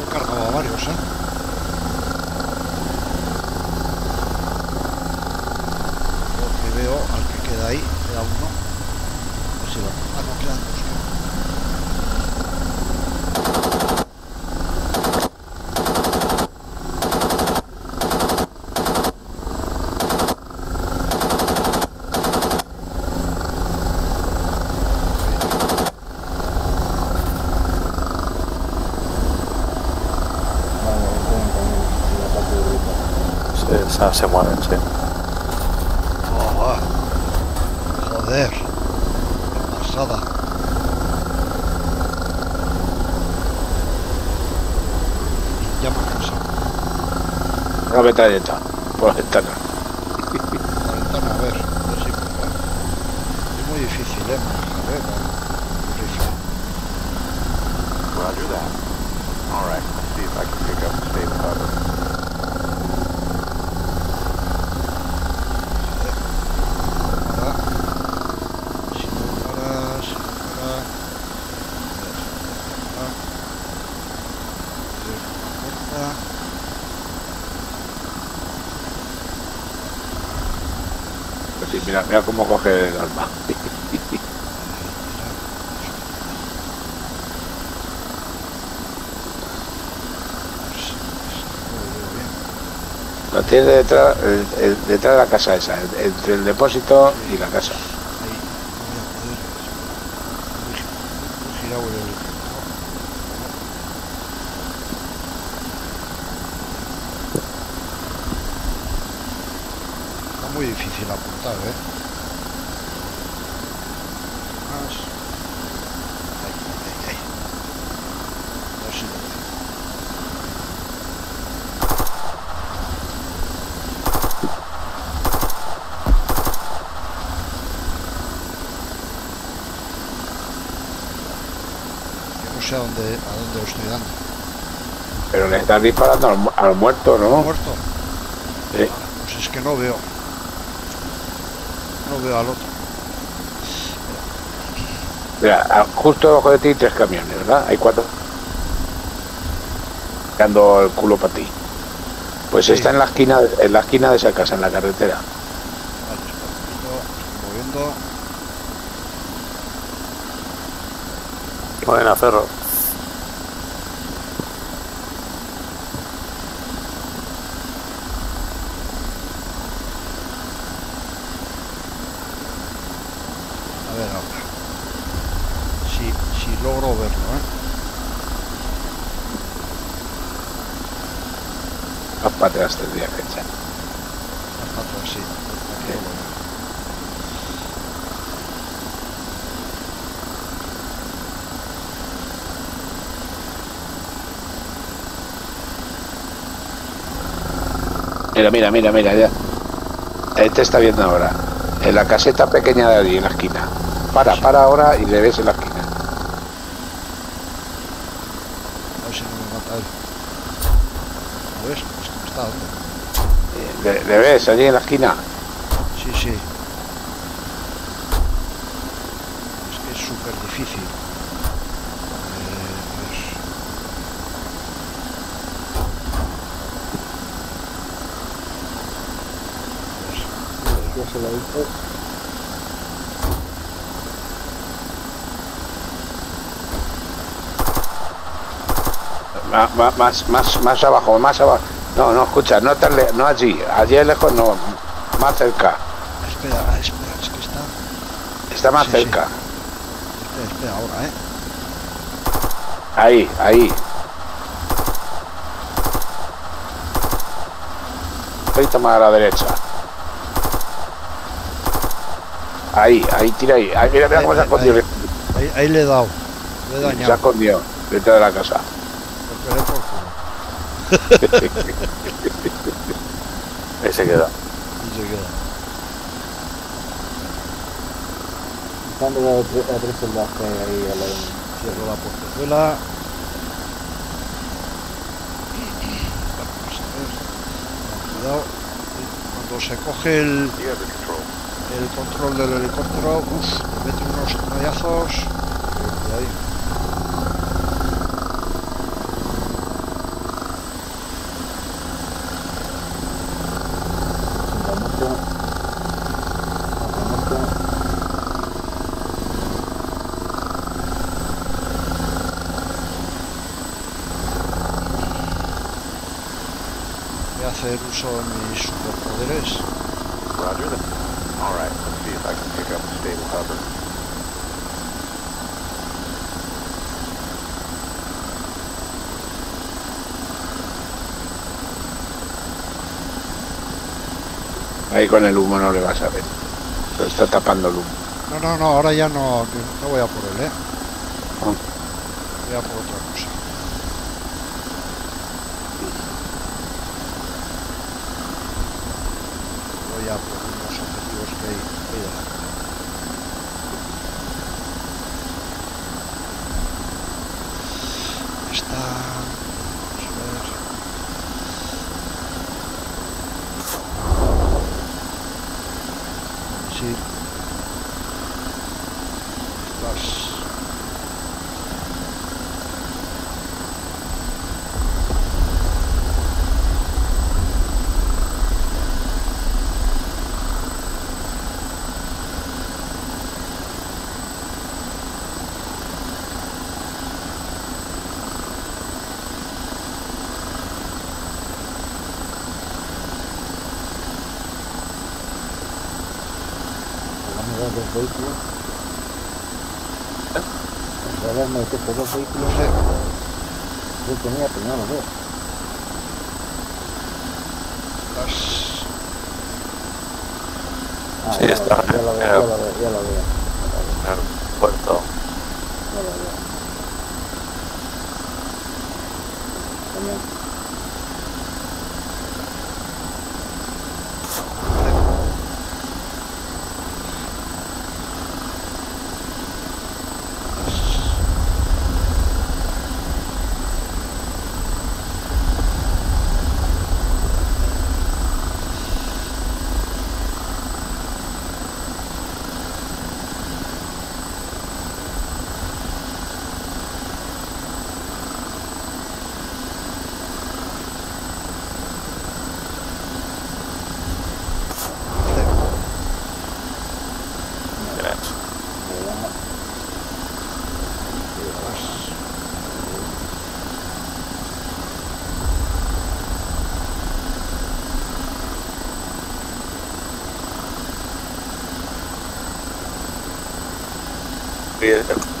He cargado a varios, ¿eh? Lo que veo al que queda ahí, queda uno. A ver si lo- Ah, no, quedan dos. creo. Vale, entren también en la parte de Se, mueven, sí. Oh, joder. Qué pasada. Ya me he cansado. Una metralleta por la ventana. La ventana difícil, ¿eh? manejar, ¿eh? Con rifle. Roger that. All right, let's see if I can pick up the stable cover. Para. Si no para, si no para. A ver, para. Abrir la puerta. Pues sí, mira, mira cómo coge el arma. Lo tiene detrás, detrás de la casa esa, entre el depósito y la casa. Ahí no voy a poder. Muy, muy girado el helicóptero. Está muy difícil apuntar, ¿eh? Más. Ahí, ahí, ahí. A ver si lo veo. Yo no sé a dónde, a dónde lo estoy dando. Pero le estás disparando al, mu- al muerto, ¿Está ¿no? muerto? Sí. Pues es que no veo. No veo al otro. Mira, justo debajo de ti hay tres camiones, ¿verdad? Hay cuatro. Dando el culo para ti. Pues Sí. está en la esquina, en la esquina de esa casa, en la carretera. офицеров Mira, mira, mira, mira, ya. Ahí te está viendo ahora. En la caseta pequeña de allí, en la esquina. Para, para ahora y le ves en la esquina. A ver si no me mata él. ¿Lo ves? Es que me está dando. Le, le ves allí en la esquina. Sí, sí. Es que es súper difícil. Eh, a ver. A ver. Ya se lo hice. Ma- Más, más, más abajo, más abajo. No, no, escucha, no, tan le- no allí. Allí lejos no. Más cerca. Espera, espera, es que está. Está más Sí, sí. cerca. Espera, espera, ahora, ¿eh? Ahí, ahí. Poquito más a la derecha. Ahí, ahí, tira ahí. ahí mira, mira cómo se ha escondido. Ahí, ahí le he dado. Le he Se ha dañado. escondido dentro de la casa. Lo pelé por culo. Ahí se queda. Y se queda. Están de a tres, a soldados que hay ahí de mí. Cierro la portezuela. Vamos a ver. Con cuidado. Cuando se coge el, el control del helicóptero, uff, le mete unos rayazos. Y ahí. Sin la moto. Con la moto. Voy a hacer uso de mis superpoderes. Roger that. All right, let's see if I can pick up the stable cover. Ahí con el humo no le vas a ver. Está tapando el humo. No, no, no, ahora ya no, no voy a por él, ¿eh? Ah. Voy a por otra cosa.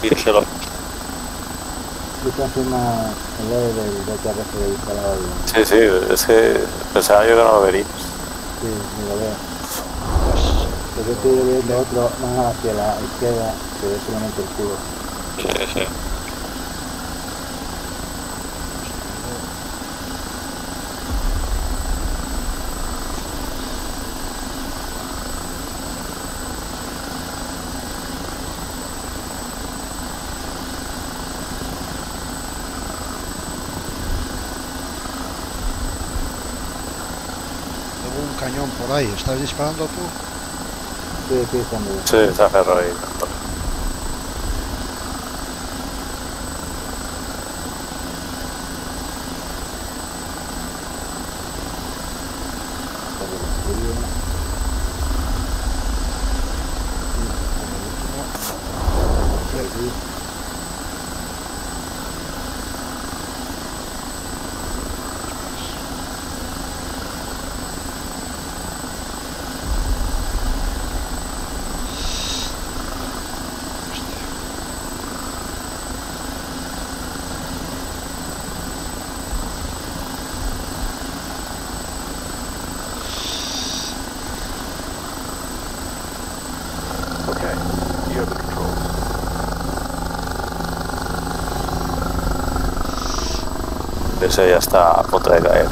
Pídeselo. Tú confirma el del DTRF de instalado el... Sí, sí, es que pensaba yo que no lo verías. Sí, ni lo veo. Pero yo estoy viendo otro más hacia la izquierda, que es solamente el cubo. Sí, sí. Tengo un cañón por ahí. ¿Estás disparando tú? Sí, sí. Sí, está Ferro ahí. Está bien, está bien. Sí, sí. Okay, you have the controls. Ese ya está a punto de caer.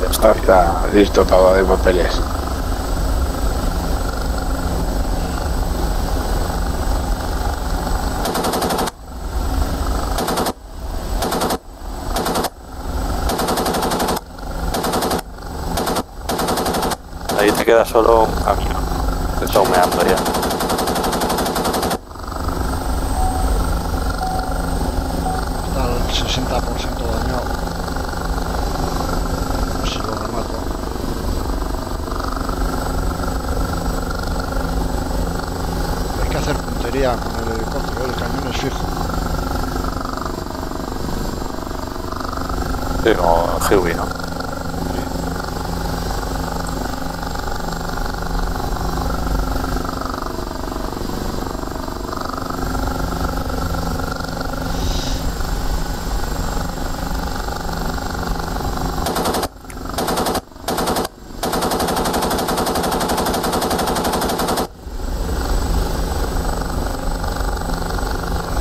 Ya está. Está listo todo de papeles. Ahí te queda solo un camión. Se está humeando ya. Está al 60% dañado. A ver si lo remato. Hay que hacer puntería con el helicóptero, el cañón es fijo. Sí, como Huey, ¿no? A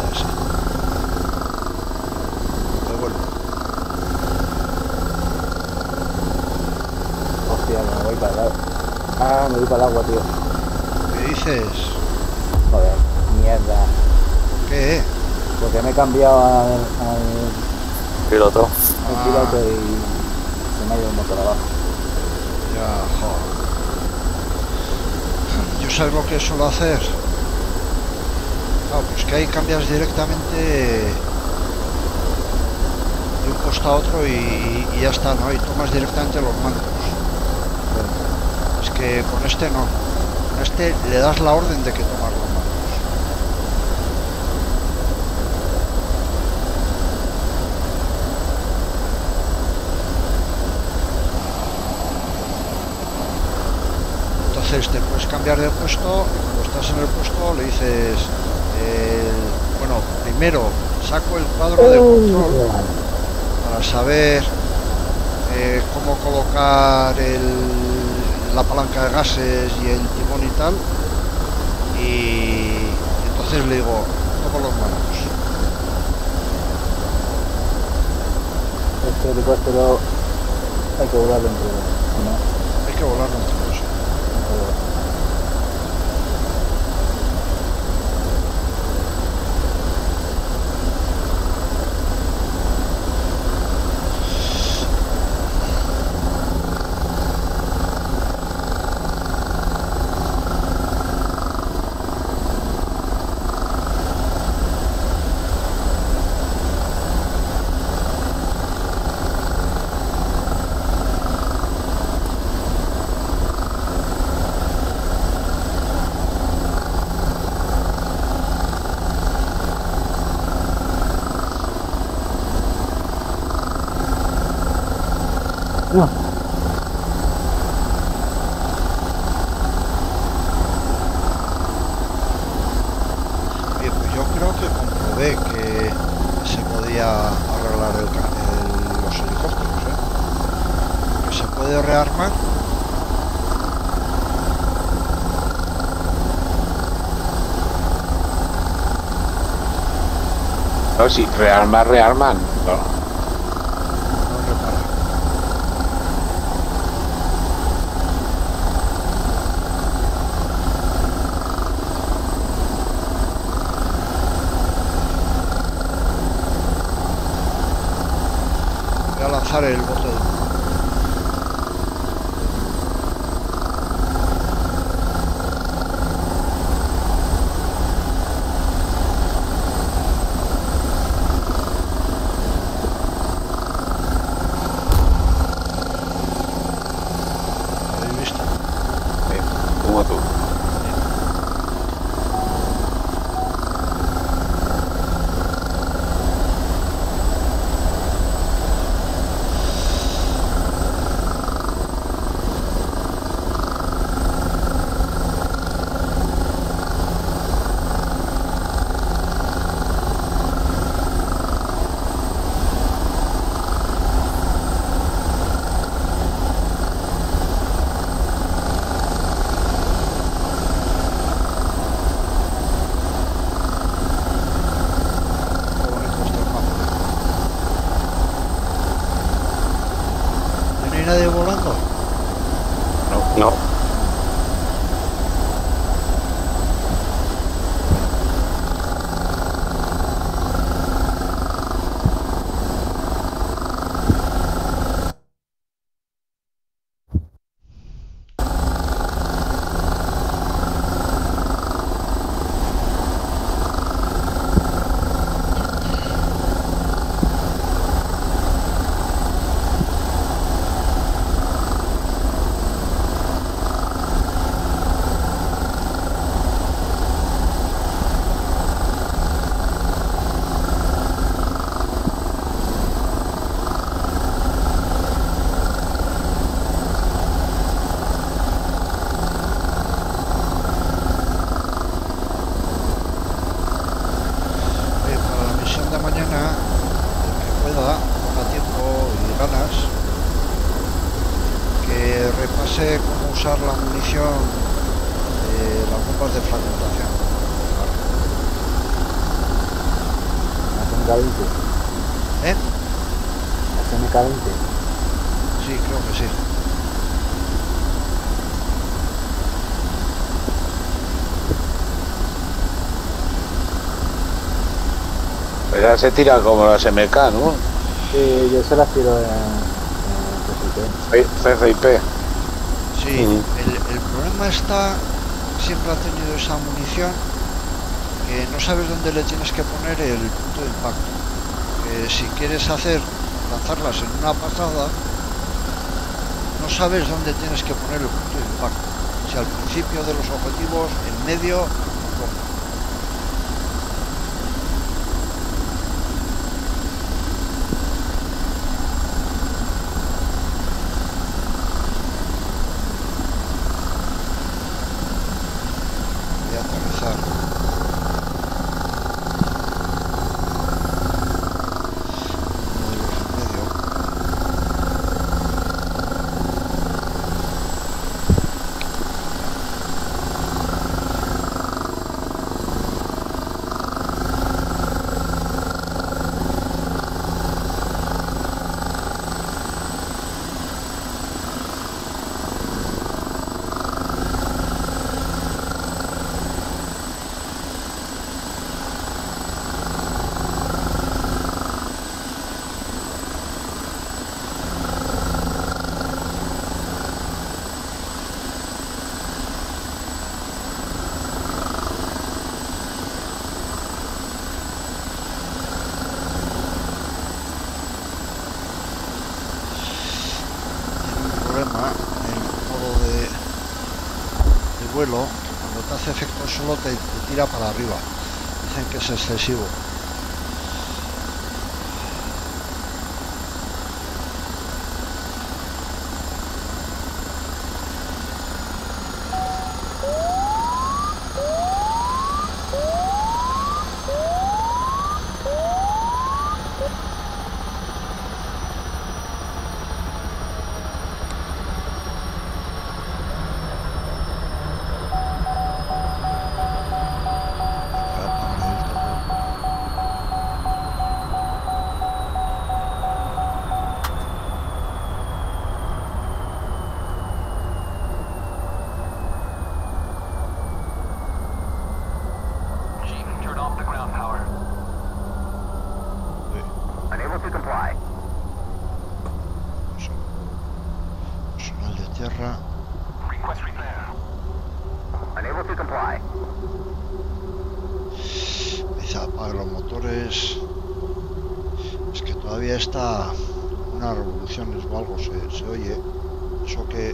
ver si. Devuelvo. Hostia, me voy cargado. Ah, me voy para el agua, tío. ¿Qué dices? Joder, mierda. ¿Qué? Porque me he cambiado al, al, Piloto. al Ah. piloto y se me ha ido el motor abajo. Ya, joder. ¿Yo sabes lo que suelo hacer? Claro, pues que ahí cambias directamente de un costo a otro y, y ya está, ¿no? Y tomas directamente los mandos. Que con este no. Con este le das la orden de que tomas los. Entonces te puedes cambiar de puesto y cuando estás en el puesto le dices, eh, bueno, primero saco el cuadro de control para saber eh, cómo colocar el- la palanca de gases y el timón y tal. Y entonces le digo, toco los manos. Este helicóptero hay que volarlo entre dos. ¿o no? Hay que volarlo entre dos. Hay que volarlo. No. Oye, pues yo creo que comprobé que se podía arreglar el ca- el- los helicópteros, ¿eh? Que se puede rearmar. No, si rearman, rearman. No se tira como las MK, ¿no? Sí, yo se las tiro en, en PCP. CCIP. Sí, el, el problema está, siempre ha tenido esa munición que no sabes dónde le tienes que poner el punto de impacto. Que si quieres hacer, lanzarlas en una pasada, no sabes dónde tienes que poner el punto de impacto. Si al principio de los objetivos, en medio, o Voy a aterrizar. Uno de los en medio. tiene un problema el modo de, de vuelo que cuando te hace efecto solo te, te tira para arriba. Dicen que es excesivo Voy a apagar el turbo. Chief, turn off the ground power. Sí, Unable to comply. perso- personal de tierra Request repair. Unable to comply. dice apaga los motores es que todavía está unas revoluciones o algo se, se oye eso que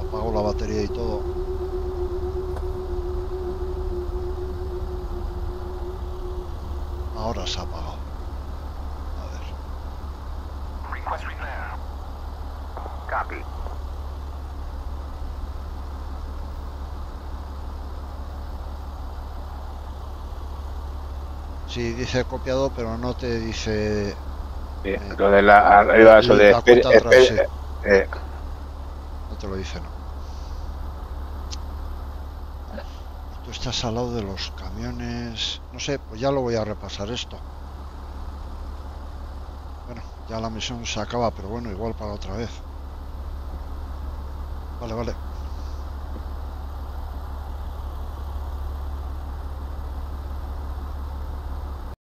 apago la batería y todo ahora se ha apagado a ver Request repair. Copy. Sí dice copiado pero no te dice Sí, Lo de la arriba, eso de. La cuenta atrás, espere- eh, no te lo dice no. Tú estás al lado de los camiones. No sé pues ya lo voy a repasar esto. Bueno ya la misión se acaba pero bueno igual para otra vez. Vale vale